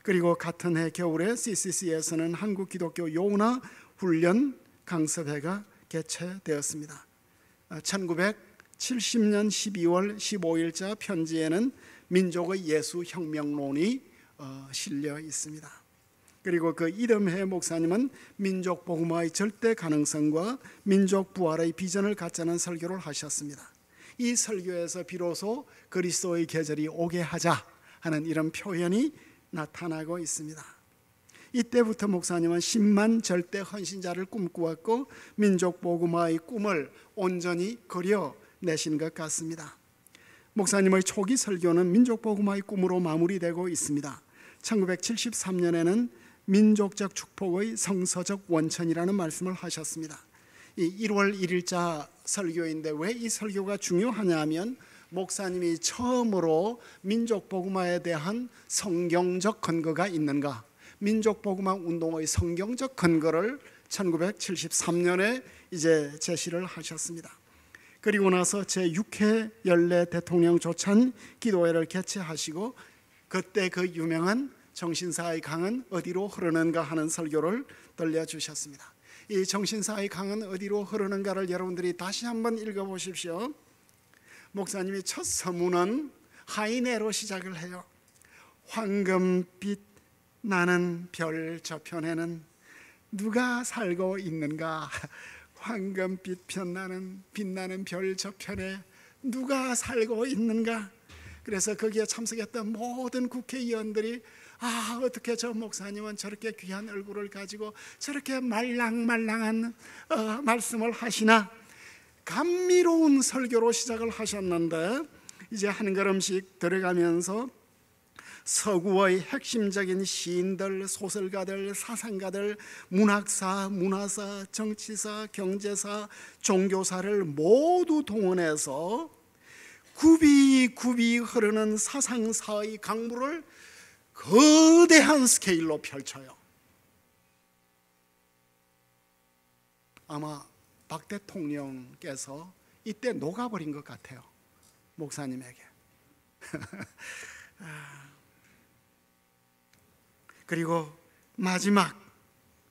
그리고 같은 해 겨울에 CCC에서는 한국 기독교 요나 훈련 강습회가 개최되었습니다. 1970년 12월 15일자 편지에는 민족의 예수 혁명론이 어, 실려 있습니다. 그리고 그 이름해 목사님은 민족 복음화의 절대 가능성과 민족 부활의 비전을 갖자는 설교를 하셨습니다. 이 설교에서 비로소 그리스도의 계절이 오게 하자 하는 이런 표현이 나타나고 있습니다. 이때부터 목사님은 10만 절대 헌신자를 꿈꾸었고 민족 복음화의 꿈을 온전히 그려 내신 것 같습니다. 목사님의 초기 설교는 민족 복음화의 꿈으로 마무리되고 있습니다. 1973년에는 민족적 축복의 성서적 원천이라는 말씀을 하셨습니다. 이 1월 1일자 설교인데 왜 이 설교가 중요하냐면 목사님이 처음으로 민족 복음화에 대한 성경적 근거가 있는가 민족 복음화 운동의 성경적 근거를 1973년에 이제 제시를 하셨습니다. 그리고 나서 제6회 연례 대통령 조찬 기도회를 개최하시고 그때 그 유명한 정신사의 강은 어디로 흐르는가 하는 설교를 들려주셨습니다. 이 정신사의 강은 어디로 흐르는가를 여러분들이 다시 한번 읽어보십시오. 목사님이 첫 서문은 하이네로 시작을 해요. 황금빛 나는 별 저편에는 누가 살고 있는가? 황금빛 빛나는 빛나는 별 저편에 누가 살고 있는가? 그래서 거기에 참석했던 모든 국회의원들이 아 어떻게 저 목사님은 저렇게 귀한 얼굴을 가지고 저렇게 말랑말랑한 어, 말씀을 하시나 감미로운 설교로 시작을 하셨는데 이제 한 걸음씩 들어가면서 서구의 핵심적인 시인들, 소설가들, 사상가들, 문학사, 문화사, 정치사, 경제사, 종교사를 모두 동원해서 굽이 굽이 흐르는 사상사의 강물을 거대한 스케일로 펼쳐요. 아마 박 대통령께서 이때 녹아버린 것 같아요. 목사님에게. 아, 그리고 마지막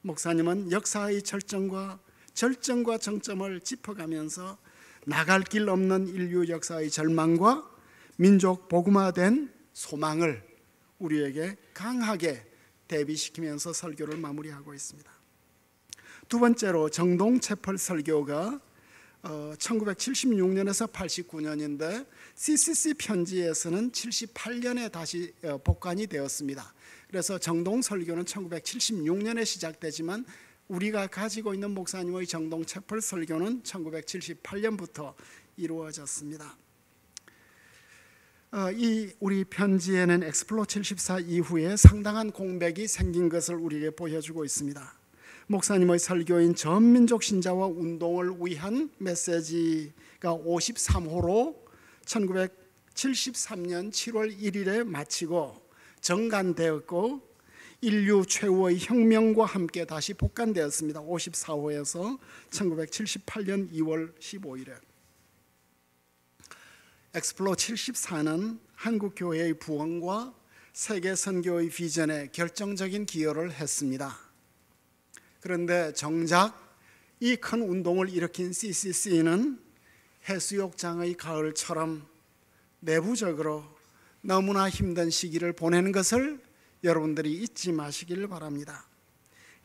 목사님은 역사의 절정과 절정과 정점을 짚어가면서 나갈 길 없는 인류 역사의 절망과 민족 복음화된 소망을 우리에게 강하게 대비시키면서 설교를 마무리하고 있습니다. 두 번째로 정동 채펄 설교가 1976년에서 어, 89년인데 CCC 편지에서는 78년에 다시 어, 복간이 되었습니다. 그래서 정동 설교는 1976년에 시작되지만 우리가 가지고 있는 목사님의 정동 채플 설교는 1978년부터 이루어졌습니다. 어, 이 우리 편지에는 엑스플로 74 이후에 상당한 공백이 생긴 것을 우리에게 보여주고 있습니다. 목사님의 설교인 전민족 신자와 운동을 위한 메시지가 53호로 1973년 7월 1일에 마치고 정간되었고 인류 최후의 혁명과 함께 다시 복간되었습니다. 54호에서 1978년 2월 15일에 엑스플로 74는 한국 교회의 부흥과 세계 선교의 비전에 결정적인 기여를 했습니다. 그런데 정작 이 큰 운동을 일으킨 CCC는 해수욕장의 가을처럼 내부적으로 너무나 힘든 시기를 보내는 것을 여러분들이 잊지 마시길 바랍니다.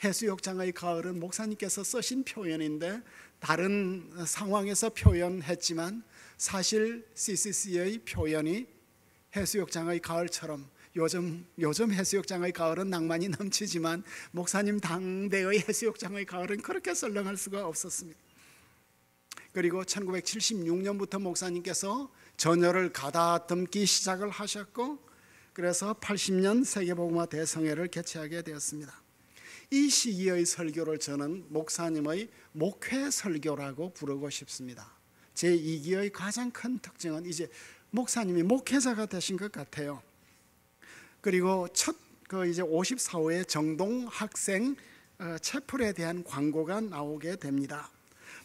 해수욕장의 가을은 목사님께서 쓰신 표현인데 다른 상황에서 표현했지만 사실 CCC의 표현이 해수욕장의 가을처럼 요즘 요즘 해수욕장의 가을은 낭만이 넘치지만 목사님 당대의 해수욕장의 가을은 그렇게 썰렁할 수가 없었습니다. 그리고 1976년부터 목사님께서 전열을 가다듬기 시작을 하셨고 그래서 80년 세계복음화 대성회를 개최하게 되었습니다. 이 시기의 설교를 저는 목사님의 목회 설교라고 부르고 싶습니다. 제 2기의 가장 큰 특징은 이제 목사님이 목회자가 되신 것 같아요. 그리고 첫 그 이제 54호의 정동 학생 어, 채플에 대한 광고가 나오게 됩니다.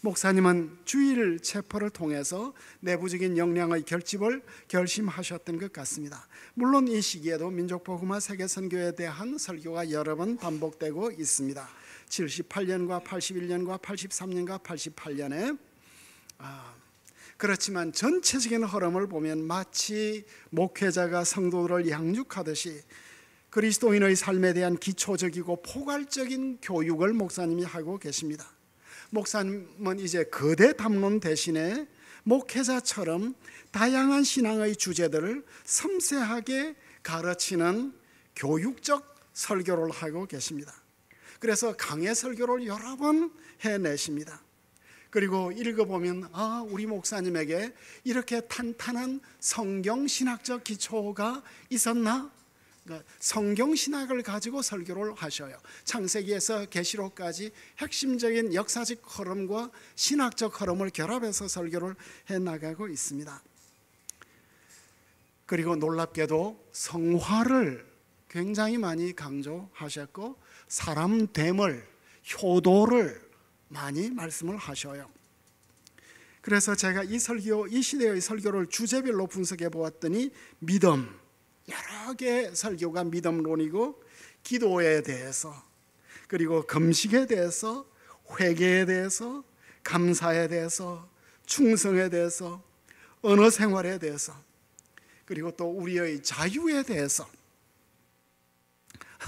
목사님은 주일 체포를 통해서 내부적인 역량의 결집을 결심하셨던 것 같습니다. 물론 이 시기에도 민족복음화 세계선교에 대한 설교가 여러 번 반복되고 있습니다. 78년과 81년과 83년과 88년에 아, 그렇지만 전체적인 흐름을 보면 마치 목회자가 성도들을 양육하듯이 그리스도인의 삶에 대한 기초적이고 포괄적인 교육을 목사님이 하고 계십니다. 목사님은 이제 거대 담론 대신에 목회자처럼 다양한 신앙의 주제들을 섬세하게 가르치는 교육적 설교를 하고 계십니다. 그래서 강해 설교를 여러 번 해내십니다. 그리고 읽어보면 아 우리 목사님에게 이렇게 탄탄한 성경 신학적 기초가 있었나 그러니까 성경 신학을 가지고 설교를 하셔요. 창세기에서 계시록까지 핵심적인 역사적 흐름과 신학적 흐름을 결합해서 설교를 해 나가고 있습니다. 그리고 놀랍게도 성화를 굉장히 많이 강조하셨고 사람 됨을 효도를 많이 말씀을 하셔요. 그래서 제가 이 설교 이 시대의 설교를 주제별로 분석해 보았더니 믿음 여러 개 설교가 믿음론이고 기도에 대해서 그리고 금식에 대해서 회개에 대해서 감사에 대해서 충성에 대해서 언어 생활에 대해서 그리고 또 우리의 자유에 대해서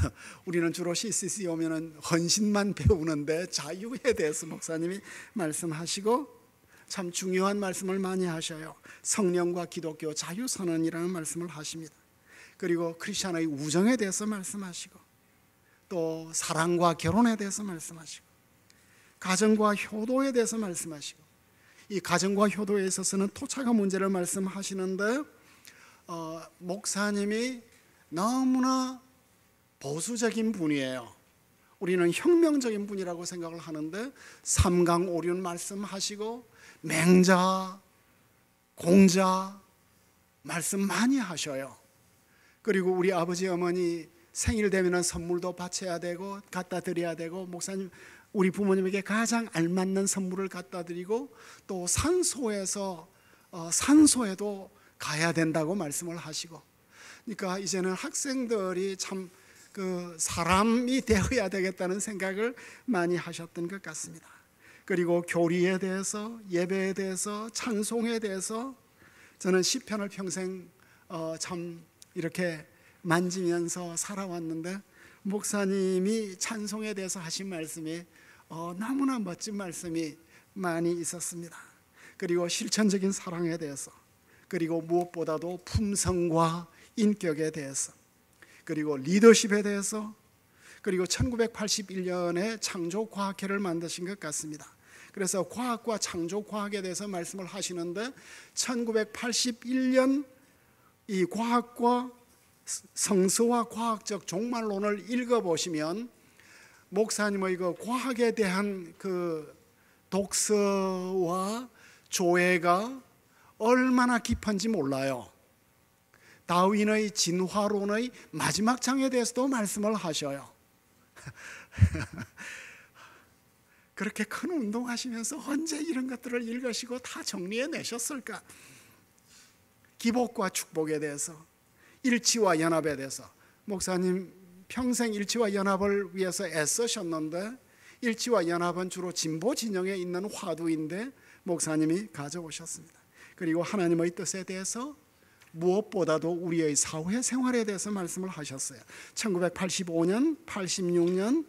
우리는 주로 CCC 오면은 헌신만 배우는데 자유에 대해서 목사님이 말씀하시고 참 중요한 말씀을 많이 하셔요. 성령과 기독교 자유 선언이라는 말씀을 하십니다. 그리고 크리스천의 우정에 대해서 말씀하시고 또 사랑과 결혼에 대해서 말씀하시고 가정과 효도에 대해서 말씀하시고 이 가정과 효도에 있어서는 토착화 문제를 말씀하시는데 어, 목사님이 너무나 보수적인 분이에요. 우리는 혁명적인 분이라고 생각을 하는데 삼강 오륜 말씀하시고 맹자, 공자 말씀 많이 하셔요. 그리고 우리 아버지 어머니 생일 되면 선물도 바쳐야 되고 갖다 드려야 되고 목사님 우리 부모님에게 가장 알맞는 선물을 갖다 드리고 또 산소에서 어, 산소에도 가야 된다고 말씀을 하시고 그러니까 이제는 학생들이 참 그 사람이 되어야 되겠다는 생각을 많이 하셨던 것 같습니다. 그리고 교리에 대해서 예배에 대해서 찬송에 대해서 저는 시편을 평생 어, 참 이렇게 만지면서 살아왔는데 목사님이 찬송에 대해서 하신 말씀이 어, 너무나 멋진 말씀이 많이 있었습니다. 그리고 실천적인 사랑에 대해서 그리고 무엇보다도 품성과 인격에 대해서 그리고 리더십에 대해서 그리고 1981년에 창조과학회를 만드신 것 같습니다. 그래서 과학과 창조과학에 대해서 말씀을 하시는데 1981년 이 과학과 성서와 과학적 종말론을 읽어보시면 목사님의 그 과학에 대한 그 독서와 조회가 얼마나 깊은지 몰라요. 다윈의 진화론의 마지막 장에 대해서도 말씀을 하셔요. 그렇게 큰 운동하시면서 언제 이런 것들을 읽으시고 다 정리해 내셨을까? 기복과 축복에 대해서, 일치와 연합에 대해서 목사님 평생 일치와 연합을 위해서 애쓰셨는데 일치와 연합은 주로 진보 진영에 있는 화두인데 목사님이 가져오셨습니다. 그리고 하나님의 뜻에 대해서 무엇보다도 우리의 사회 생활에 대해서 말씀을 하셨어요. 1985년, 86년,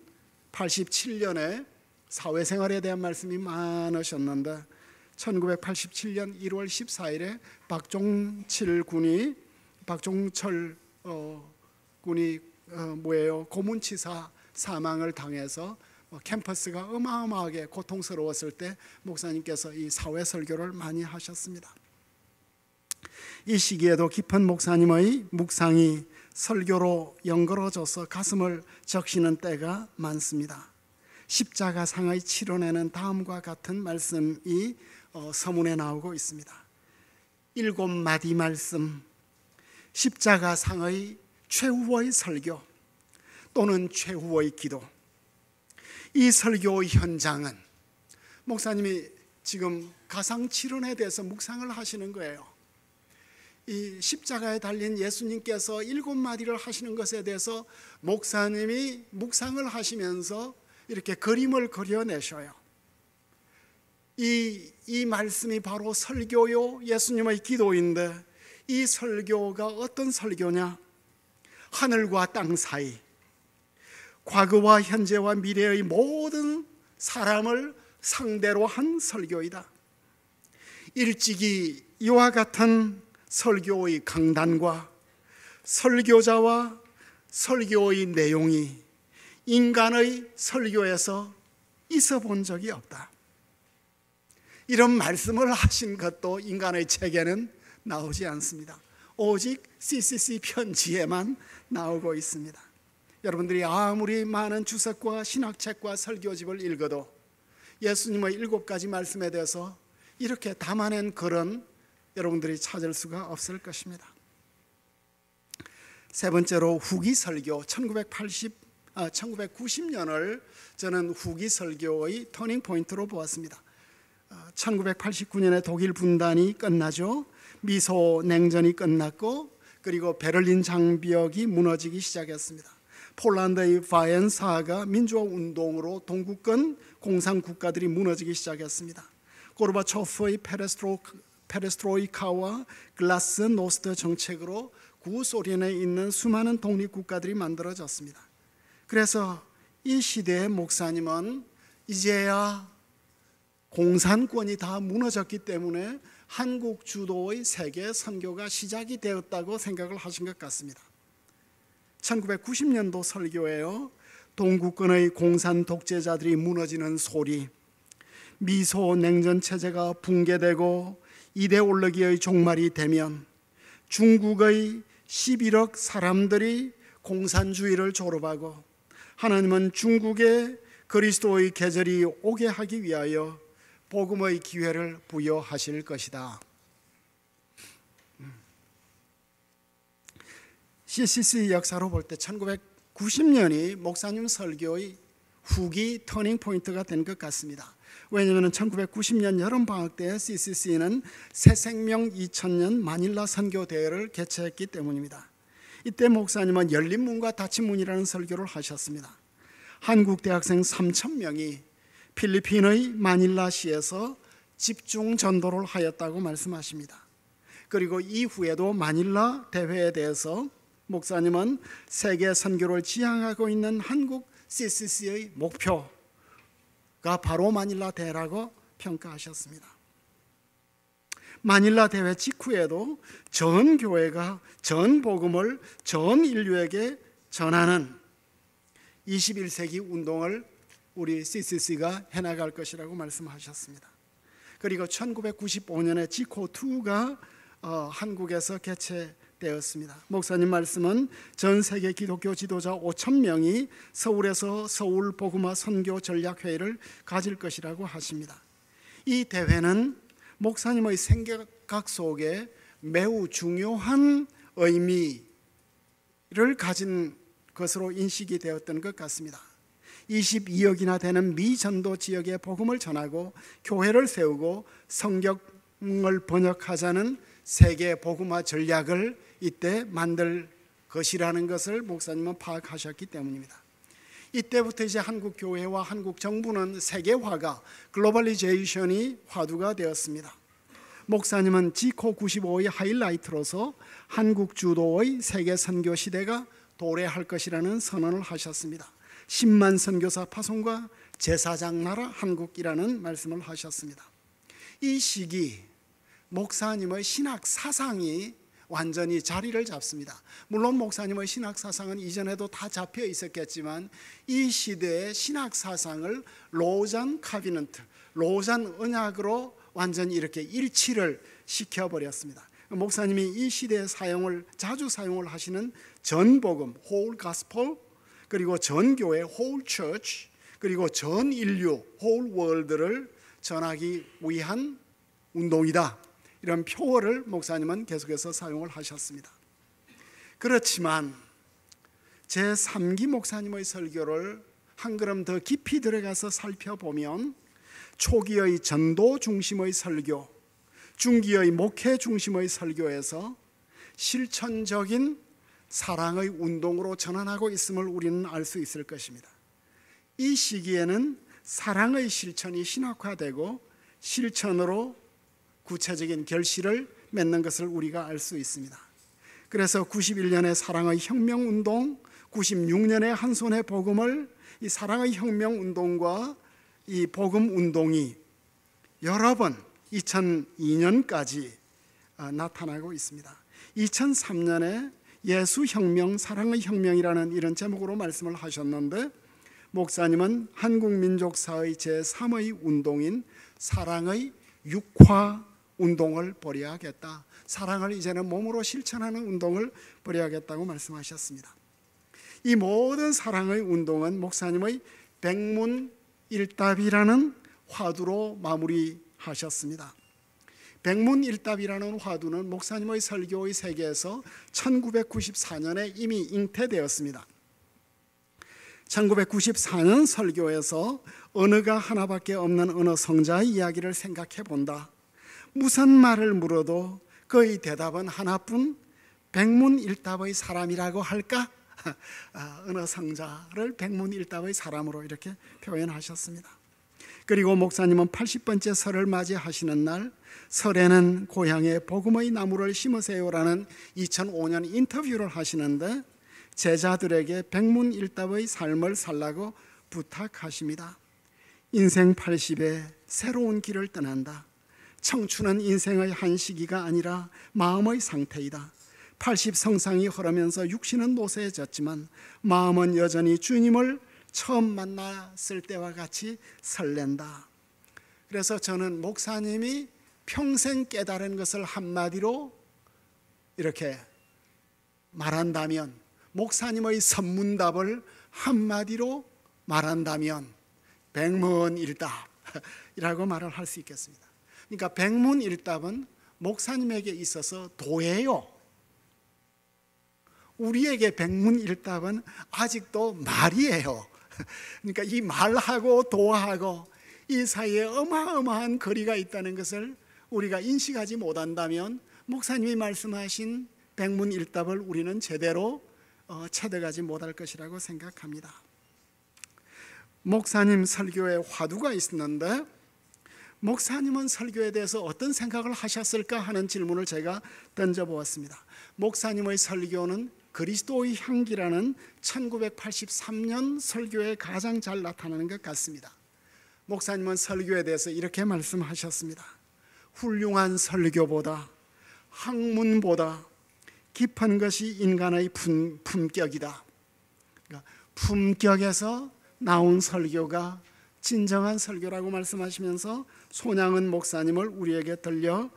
87년에 사회 생활에 대한 말씀이 많으셨는데 1987년 1월 14일에 박종칠 군이 박종철 어, 군이 어, 뭐예요? 고문치사 사망을 당해서 어, 캠퍼스가 어마어마하게 고통스러웠을 때 목사님께서 이 사회 설교를 많이 하셨습니다. 이 시기에도 깊은 목사님의 묵상이 설교로 연걸어져서 가슴을 적시는 때가 많습니다. 십자가 상의 치료내는 다음과 같은 말씀이 어, 서문에 나오고 있습니다. 일곱 마디 말씀, 십자가 상의 최후의 설교 또는 최후의 기도. 이 설교 현장은 목사님이 지금 가상 치론에 대해서 묵상을 하시는 거예요. 이 십자가에 달린 예수님께서 일곱 마디를 하시는 것에 대해서 목사님이 묵상을 하시면서 이렇게 그림을 그려내셔요. 이, 이 말씀이 바로 설교요, 예수님의 기도인데 이 설교가 어떤 설교냐? 하늘과 땅 사이, 과거와 현재와 미래의 모든 사람을 상대로 한 설교이다. 일찍이 이와 같은 설교의 강단과 설교자와 설교의 내용이 인간의 설교에서 있어 본 적이 없다. 이런 말씀을 하신 것도 인간의 책에는 나오지 않습니다. 오직 CCC 편지에만 나오고 있습니다. 여러분들이 아무리 많은 주석과 신학책과 설교집을 읽어도 예수님의 일곱 가지 말씀에 대해서 이렇게 담아낸 글은 여러분들이 찾을 수가 없을 것입니다. 세 번째로 후기 설교 1980 아, 1990년을 저는 후기 설교의 turning point로 보았습니다. 1989년에 아, 독일 분단이 끝나죠. 미소 냉전이 끝났고 그리고 베를린 장벽이 무너지기 시작했습니다. 폴란드의 바웬사가 민주화 운동으로 동구권 공산 국가들이 무너지기 시작했습니다. 고르바초프의 페레스트로 페레스트로이카와 글라스노스트 정책으로 구소련에 있는 수많은 독립 국가들이 만들어졌습니다. 그래서 이 시대의 목사님은 이제야 공산권이 다 무너졌기 때문에 한국 주도의 세계 선교가 시작이 되었다고 생각을 하신 것 같습니다. 1990년도 설교에요. 동구권의 공산 독재자들이 무너지는 소리, 미소 냉전 체제가 붕괴되고 이데올로기의 종말이 되면 중국의 11억 사람들이 공산주의를 졸업하고 하나님은 중국에 그리스도의 계절이 오게 하기 위하여 복음의 기회를 부여하실 것이다. CCC 역사로 볼 때 1990년이 목사님 설교의 후기 turning point가 된 것 같습니다. 왜냐하면 1990년 여름 방학 때 CCC는 새 생명 2000년 마닐라 선교 대회를 개최했기 때문입니다. 이때 목사님은 열린 문과 닫힌 문이라는 설교를 하셨습니다. 한국 대학생 3천 명이 필리핀의 마닐라시에서 집중 전도를 하였다고 말씀하십니다. 그리고 이후에도 마닐라 대회에 대해서 목사님은 세계 선교를 지향하고 있는 한국 CCC의 목표 가 바로 마닐라 대회라고 평가하셨습니다. 마닐라 대회 직후에도 전 교회가 전 복음을 전 인류에게 전하는 21세기 운동을 우리 CCC가 해나갈 것이라고 말씀하셨습니다. 그리고 1995년에 지코2가 어, 한국에서 개최 되었습니다. 목사님 말씀은 전 세계 기독교 지도자 5천 명이 서울에서 서울 복음화 선교 전략 회의를 가질 것이라고 하십니다. 이 대회는 목사님의 생각 속에 매우 중요한 의미를 가진 것으로 인식이 되었던 것 같습니다. 22억이나 되는 미 전도 지역에 복음을 전하고 교회를 세우고 성경을 번역하자는 세계 복음화 전략을 이때 만들 것이라는 것을 목사님은 파악하셨기 때문입니다. 이때부터 이제 한국 교회와 한국 정부는 세계화가 글로벌리제이션이 화두가 되었습니다. 목사님은 지코 95의 하이라이트로서 한국 주도의 세계 선교 시대가 도래할 것이라는 선언을 하셨습니다. 10만 선교사 파송과 제사장 나라 한국이라는 말씀을 하셨습니다. 이 시기 목사님의 신학 사상이 완전히 자리를 잡습니다. 물론 목사님의 신학 사상은 이전에도 다 잡혀 있었겠지만 이 시대의 신학 사상을 로잔 카비넌트, 로잔 언약으로 완전히 이렇게 일치를 시켜 버렸습니다. 목사님이 이 시대에 사용을 자주 사용을 하시는 전복음, whole gospel 그리고 전교회 whole church 그리고 전 인류 whole world를 전하기 위한 운동이다. 이런 표어를 목사님은 계속해서 사용을 하셨습니다. 그렇지만 제 3기 목사님의 설교를 한 걸음 더 깊이 들어가서 살펴보면 초기의 전도 중심의 설교, 중기의 목회 중심의 설교에서 실천적인 사랑의 운동으로 전환하고 있음을 우리는 알 수 있을 것입니다. 이 시기에는 사랑의 실천이 신학화되고 실천으로 구체적인 결실을 맺는 것을 우리가 알 수 있습니다. 그래서 91년의 사랑의 혁명 운동, 96년의 한 손의 복음을 이 사랑의 혁명 운동과 이 복음 운동이 여러 번 2002년까지 아, 나타나고 있습니다. 2003년에 예수 혁명, 사랑의 혁명이라는 이런 제목으로 말씀을 하셨는데 목사님은 한국 민족사의 제3의 운동인 사랑의 육화 운동을 벌여야겠다. 사랑을 이제는 몸으로 실천하는 운동을 벌여야겠다고 말씀하셨습니다. 이 모든 사랑의 운동은 목사님의 백문일답이라는 화두로 마무리하셨습니다. 백문일답이라는 화두는 목사님의 설교의 세계에서 1994년에 이미 잉태되었습니다. 1994년 설교에서 언어가 하나밖에 없는 언어 성자의 이야기를 생각해 본다. 무슨 말을 물어도 그의 대답은 하나뿐 백문일답의 사람이라고 할까? 아, 언어 성자를 백문일답의 사람으로 이렇게 표현하셨습니다. 그리고 목사님은 80번째 설을 맞이하시는 날 설에는 고향에 복음의 나무를 심으세요라는 2005년 인터뷰를 하시는데 제자들에게 백문일답의 삶을 살라고 부탁하십니다. 인생 80에 새로운 길을 떠난다. 청춘은 인생의 한 시기가 아니라 마음의 상태이다. 80 성상이 흐르면서 육신은 노쇠해졌지만 마음은 여전히 주님을 처음 만났을 때와 같이 설렌다. 그래서 저는 목사님이 평생 깨달은 것을 한마디로 이렇게 말한다면 목사님의 선문답을 한마디로 말한다면 백문일답이라고 말을 할 수 있겠습니다. 그러니까 백문일답은 목사님에게 있어서 도예요. 우리에게 백문일답은 아직도 말이에요. 그러니까 이 말하고 도하고 이 사이에 어마어마한 거리가 있다는 것을 우리가 인식하지 못한다면 목사님이 말씀하신 백문일답을 우리는 제대로 어, 채워가지 못할 것이라고 생각합니다. 목사님 설교에 화두가 있었는데 목사님은 설교에 대해서 어떤 생각을 하셨을까 하는 질문을 제가 던져보았습니다. 목사님의 설교는 그리스도의 향기라는 1983년 설교에 가장 잘 나타나는 것 같습니다. 목사님은 설교에 대해서 이렇게 말씀하셨습니다. 훌륭한 설교보다 학문보다 깊은 것이 인간의 품, 품격이다. 그러니까 품격에서 나온 설교가 진정한 설교라고 말씀하시면서 손양은 목사님을 우리에게 들려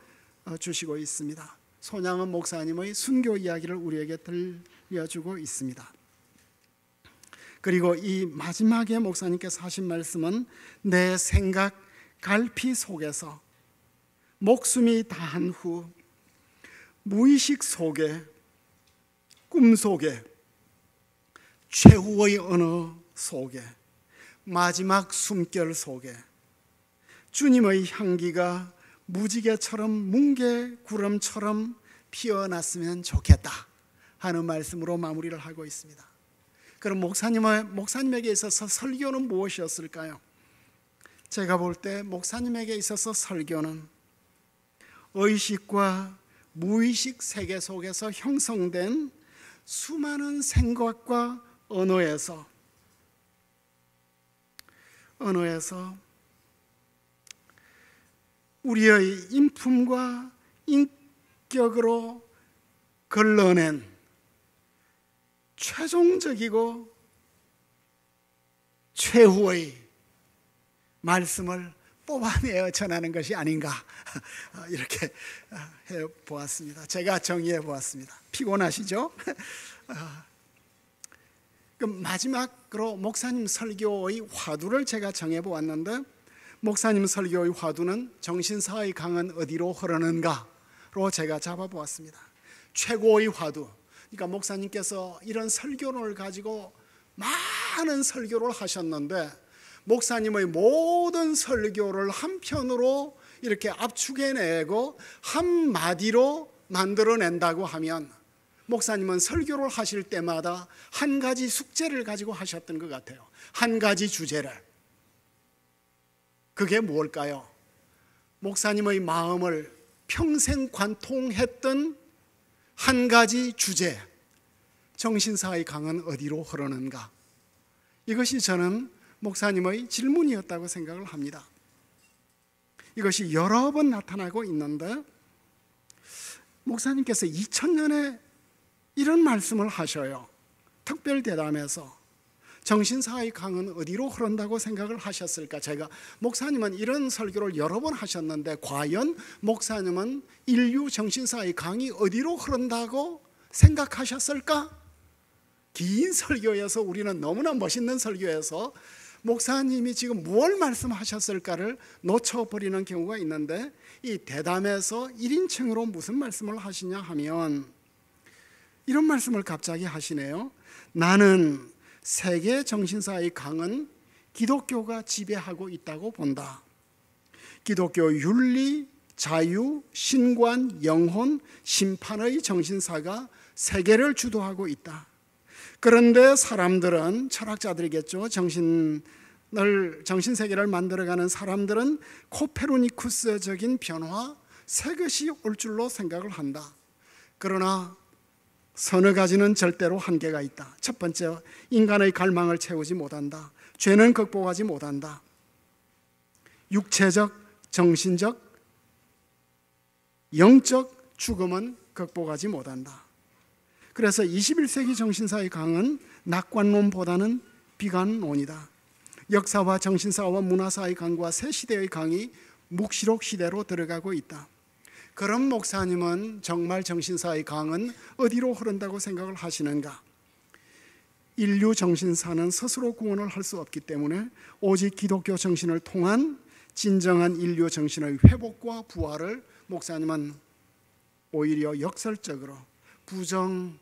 주시고 있습니다. 손양은 목사님의 순교 이야기를 우리에게 들려주고 있습니다. 그리고 이 마지막에 목사님께서 하신 말씀은 내 생각 갈피 속에서 목숨이 다한 후 무의식 속에 꿈 속에 최후의 언어 속에 마지막 숨결 속에 주님의 향기가 무지개처럼 뭉게 구름처럼 피어났으면 좋겠다 하는 말씀으로 마무리를 하고 있습니다. 그럼 목사님의 목사님에게 있어서 설교는 무엇이었을까요? 제가 볼 때 목사님에게 있어서 설교는 의식과 무의식 세계 속에서 형성된 수많은 생각과 언어에서 언어에서 우리의 인품과 인격으로 걸러낸 최종적이고 최후의 말씀을 뽑아내어 전하는 것이 아닌가 이렇게 해 보았습니다. 제가 정의해 보았습니다. 피곤하시죠? 그럼 마지막으로 목사님 설교의 화두를 제가 정해 보았는데 목사님 설교의 화두는 정신사의 강은 어디로 흐르는가로 제가 잡아 보았습니다. 최고의 화두. 그러니까 목사님께서 이런 설교를 가지고 많은 설교를 하셨는데 목사님의 모든 설교를 한편으로 이렇게 압축해내고 한마디로 만들어낸다고 하면 목사님은 설교를 하실 때마다 한 가지 숙제를 가지고 하셨던 것 같아요. 한 가지 주제를. 그게 무엇일까요? 목사님의 마음을 평생 관통했던 한 가지 주제. 정신사의 강은 어디로 흐르는가? 이것이 저는 목사님의 질문이었다고 생각을 합니다. 이것이 여러 번 나타나고 있는데 목사님께서 2000년에 이런 말씀을 하셔요. 특별 대담에서 정신사의 강은 어디로 흐른다고 생각을 하셨을까? 제가 목사님은 이런 설교를 여러 번 하셨는데 과연 목사님은 인류 정신사의 강이 어디로 흐른다고 생각하셨을까? 긴 설교에서 우리는 너무나 멋있는 설교에서 목사님이 지금 무엇 말씀하셨을까를 놓쳐버리는 경우가 있는데 이 대담에서 1인칭으로 무슨 말씀을 하시냐 하면 이런 말씀을 갑자기 하시네요. 나는 세계 정신사의 강은 기독교가 지배하고 있다고 본다. 기독교 윤리, 자유, 신관, 영혼, 심판의 정신사가 세계를 주도하고 있다. 그런데 사람들은 철학자들이겠죠. 정신을 정신 세계를 만들어가는 사람들은 코페르니쿠스적인 변화 새 것이 올 줄로 생각을 한다. 그러나 서너 가지는 절대로 한계가 있다. 첫 번째, 인간의 갈망을 채우지 못한다. 죄는 극복하지 못한다. 육체적, 정신적, 영적 죽음은 극복하지 못한다. 그래서 21세기 정신사의 강은 낙관론보다는 비관론이다. 역사와 정신사와 문화사의 강과 새 시대의 강이 묵시록 시대로 들어가고 있다. 그런 목사님은 정말 정신사의 강은 어디로 흐른다고 생각을 하시는가? 인류 정신사는 스스로 구원을 할 수 없기 때문에 오직 기독교 정신을 통한 진정한 인류 정신의 회복과 부활을 목사님은 오히려 역설적으로 부정을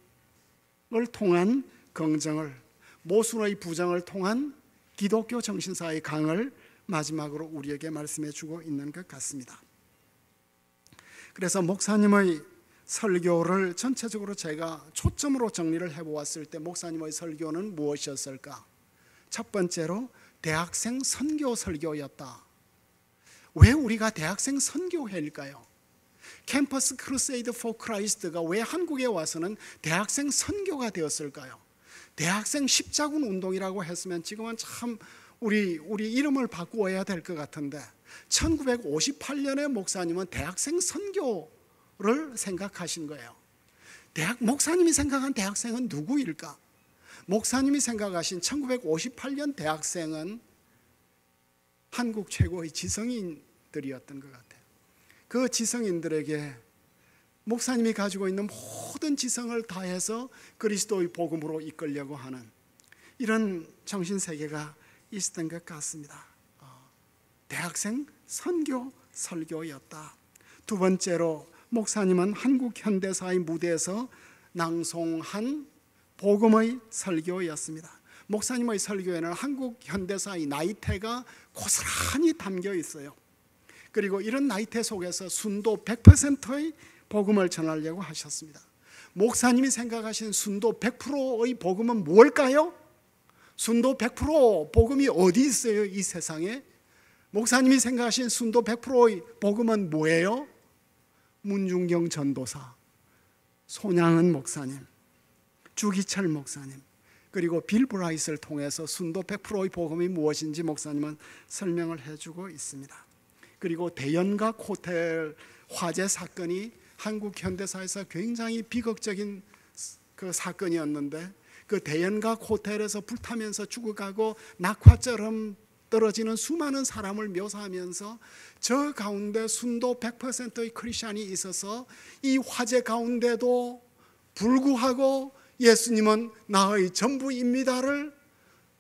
통한 긍정을 모순의 부정을 통한 기독교 정신사의 강을 마지막으로 우리에게 말씀해 주고 있는 것 같습니다. 그래서 목사님의 설교를 전체적으로 제가 초점으로 정리를 해 보았을 때 목사님의 설교는 무엇이었을까? 첫 번째로 대학생 선교 설교였다. 왜 우리가 대학생 선교회일까요? Campus Crusade for Christ가 왜 한국에 와서는 대학생 선교가 되었을까요? 대학생 십자군 운동이라고 했으면 지금은 참 우리 우리 이름을 바꾸어야 될 것 같은데 1958년에 목사님은 대학생 선교를 생각하신 거예요. 대학 목사님이 생각한 대학생은 누구일까? 목사님이 생각하신 1958년 대학생은 한국 최고의 지성인들이었던 것 같아요. 그 지성인들에게 목사님이 가지고 있는 모든 지성을 다해서 그리스도의 복음으로 이끌려고 하는 이런 정신 세계가 있었던 것 같습니다. 어, 대학생 선교 설교였다. 두 번째로 목사님은 한국 현대사의 무대에서 낭송한 복음의 설교였습니다. 목사님의 설교에는 한국 현대사의 나이테가 고스란히 담겨 있어요. 그리고 이런 나이테 속에서 순도 100%의 복음을 전하려고 하셨습니다. 목사님이 생각하신 순도 100%의 복음은 무엇일까요? 순도 100% 복음이 어디 있어요? 이 세상에? 목사님이 생각하신 순도 100%의 복음은 뭐예요? 문중경 전도사, 손양은 목사님, 주기철 목사님, 그리고 빌 브라이스를 통해서 순도 100%의 복음이 무엇인지 목사님은 설명을 해주고 있습니다. 그리고 대연각 호텔 화재 사건이 한국 현대사에서 굉장히 비극적인 그 사건이었는데 그 대연각 호텔에서 불타면서 죽어가고 낙화처럼 떨어지는 수많은 사람을 묘사하면서 저 가운데 순도 100%의 크리스천이 있어서 이 화재 가운데도 불구하고 예수님은 나의 전부입니다를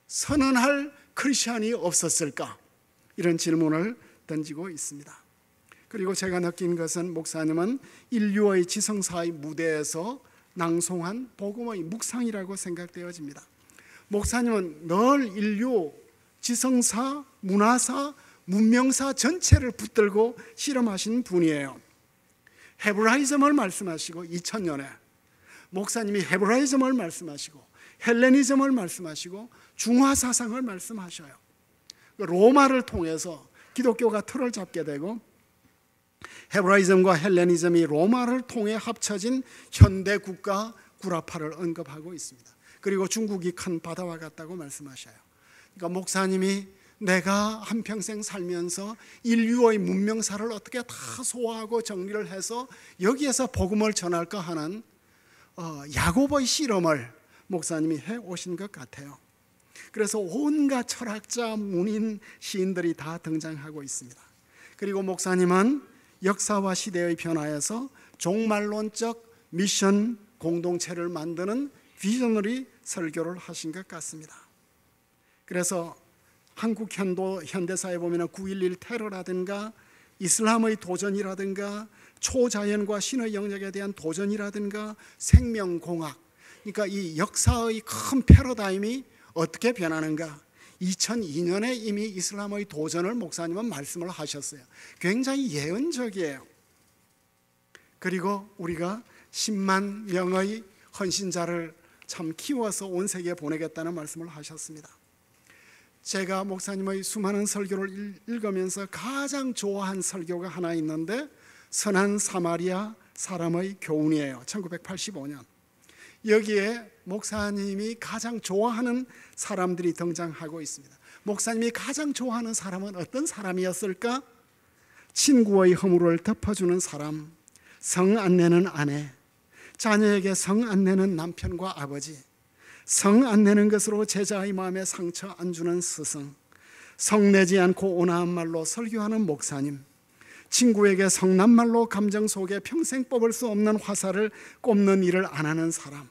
선언할 크리스천이 없었을까? 이런 질문을 던지고 있습니다. 그리고 제가 느낀 것은 목사님은 인류의 지성사의 무대에서 낭송한 복음의 묵상이라고 생각되어집니다. 목사님은 늘 인류 지성사, 문화사, 문명사 전체를 붙들고 실험하신 분이에요. 헤브라이즘을 말씀하시고 2000년에 목사님이 헤브라이즘을 말씀하시고 헬레니즘을 말씀하시고 중화 사상을 말씀하셔요. 로마를 통해서 기독교가 틀을 잡게 되고 헤브라이즘과 헬레니즘이 로마를 통해 합쳐진 현대 국가 구라파를 언급하고 있습니다. 그리고 중국이 큰 바다와 같다고 말씀하셔요. 그러니까 목사님이 내가 한평생 살면서 인류의 문명사를 어떻게 다 소화하고 정리를 해서 여기에서 복음을 전할까 하는 어, 야곱의 실험을 목사님이 해 오신 것 같아요. 그래서 온갖 철학자, 문인, 시인들이 다 등장하고 있습니다. 그리고 목사님은 역사와 시대의 변화에서 종말론적 미션 공동체를 만드는 비전너리 설교를 하신 것 같습니다. 그래서 한국 현도 현대사에 보면 9.11 테러라든가 이슬람의 도전이라든가 초자연과 신의 영역에 대한 도전이라든가 생명공학 그러니까 이 역사의 큰 패러다임이 어떻게 변하는가 2002년에 이미 이슬람의 도전을 목사님은 말씀을 하셨어요. 굉장히 예언적이에요. 그리고 우리가 10만 명의 헌신자를 참 키워서 온 세계에 보내겠다는 말씀을 하셨습니다. 제가 목사님의 수많은 설교를 읽으면서 가장 좋아한 설교가 하나 있는데 선한 사마리아 사람의 교훈이에요. 1985년. 여기에 목사님이 가장 좋아하는 사람들이 등장하고 있습니다. 목사님이 가장 좋아하는 사람은 어떤 사람이었을까? 친구의 허물을 덮어주는 사람, 성 안 내는 아내, 자녀에게 성 안 내는 남편과 아버지, 성 안 내는 것으로 제자의 마음에 상처 안 주는 스승, 성내지 않고 온화한 말로 설교하는 목사님, 친구에게 성난 말로 감정 속에 평생 뽑을 수 없는 화살을 꼽는 일을 안 하는 사람,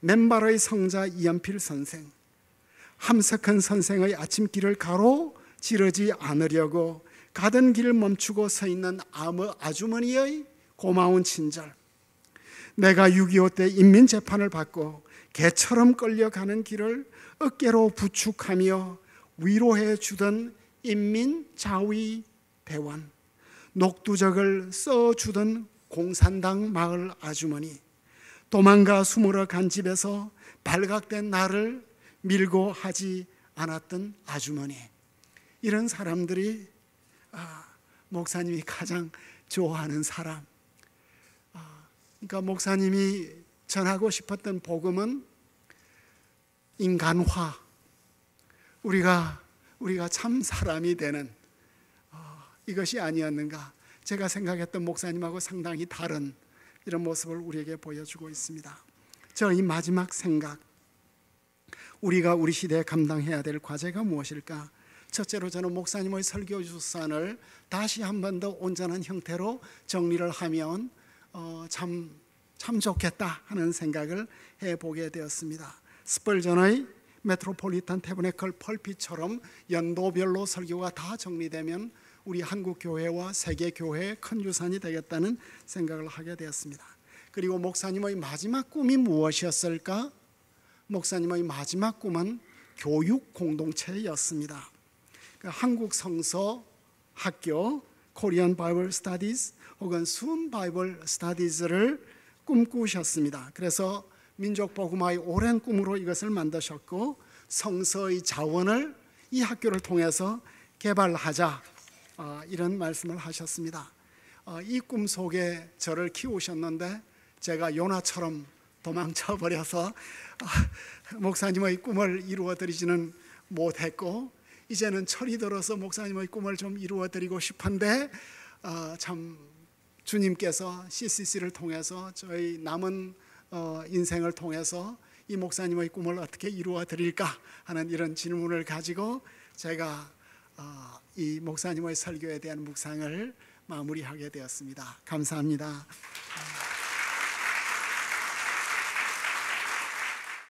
맨발의 성자 이연필 선생, 함석한 선생의 아침길을 가로지르지 않으려고 가던 길을 멈추고 서 있는 아무 아주머니의 고마운 친절, 내가 6.25 때 인민재판을 받고 개처럼 끌려가는 길을 어깨로 부축하며 위로해 주던 인민자위 대원, 녹두적을 써주던 공산당 마을 아주머니, 도망가 숨으러 간 집에서 발각된 나를 밀고 하지 않았던 아주머니, 이런 사람들이 아, 목사님이 가장 좋아하는 사람. 아, 그러니까 목사님이 전하고 싶었던 복음은 인간화. 우리가 우리가 참 사람이 되는 이것이 아니었는가? 제가 생각했던 목사님하고 상당히 다른 이런 모습을 우리에게 보여주고 있습니다. 저 이 마지막 생각, 우리가 우리 시대에 감당해야 될 과제가 무엇일까? 첫째로 저는 목사님의 설교 주산을 다시 한 번 더 온전한 형태로 정리를 하면 어, 참, 참 좋겠다 하는 생각을 해보게 되었습니다. 스펄전의 메트로폴리탄 태브네컬 펄피처럼 연도별로 설교가 다 정리되면 우리 한국 교회와 세계 교회의 큰 유산이 되겠다는 생각을 하게 되었습니다. 그리고 목사님의 마지막 꿈이 무엇이었을까? 목사님의 마지막 꿈은 교육 공동체였습니다. 그 한국 성서 학교 Korean Bible Studies 혹은 순 Bible Studies를 꿈꾸셨습니다. 그래서 민족 복음화의 오랜 꿈으로 이것을 만드셨고 성서의 자원을 이 학교를 통해서 개발하자 어, 이런 말씀을 하셨습니다. 어, 이꿈 속에 저를 키우셨는데 제가 요나처럼 도망쳐 버려서 아, 목사님의 꿈을 이루어 드리지는 못했고 이제는 철이 들어서 목사님의 꿈을 좀 이루어 드리고 싶은데 어, 참 주님께서 CCC를 통해서 저희 남은 어, 인생을 통해서 이 목사님의 꿈을 어떻게 이루어 드릴까 하는 이런 질문을 가지고 제가 어, 이 목사님의 설교에 대한 묵상을 마무리하게 되었습니다. 감사합니다.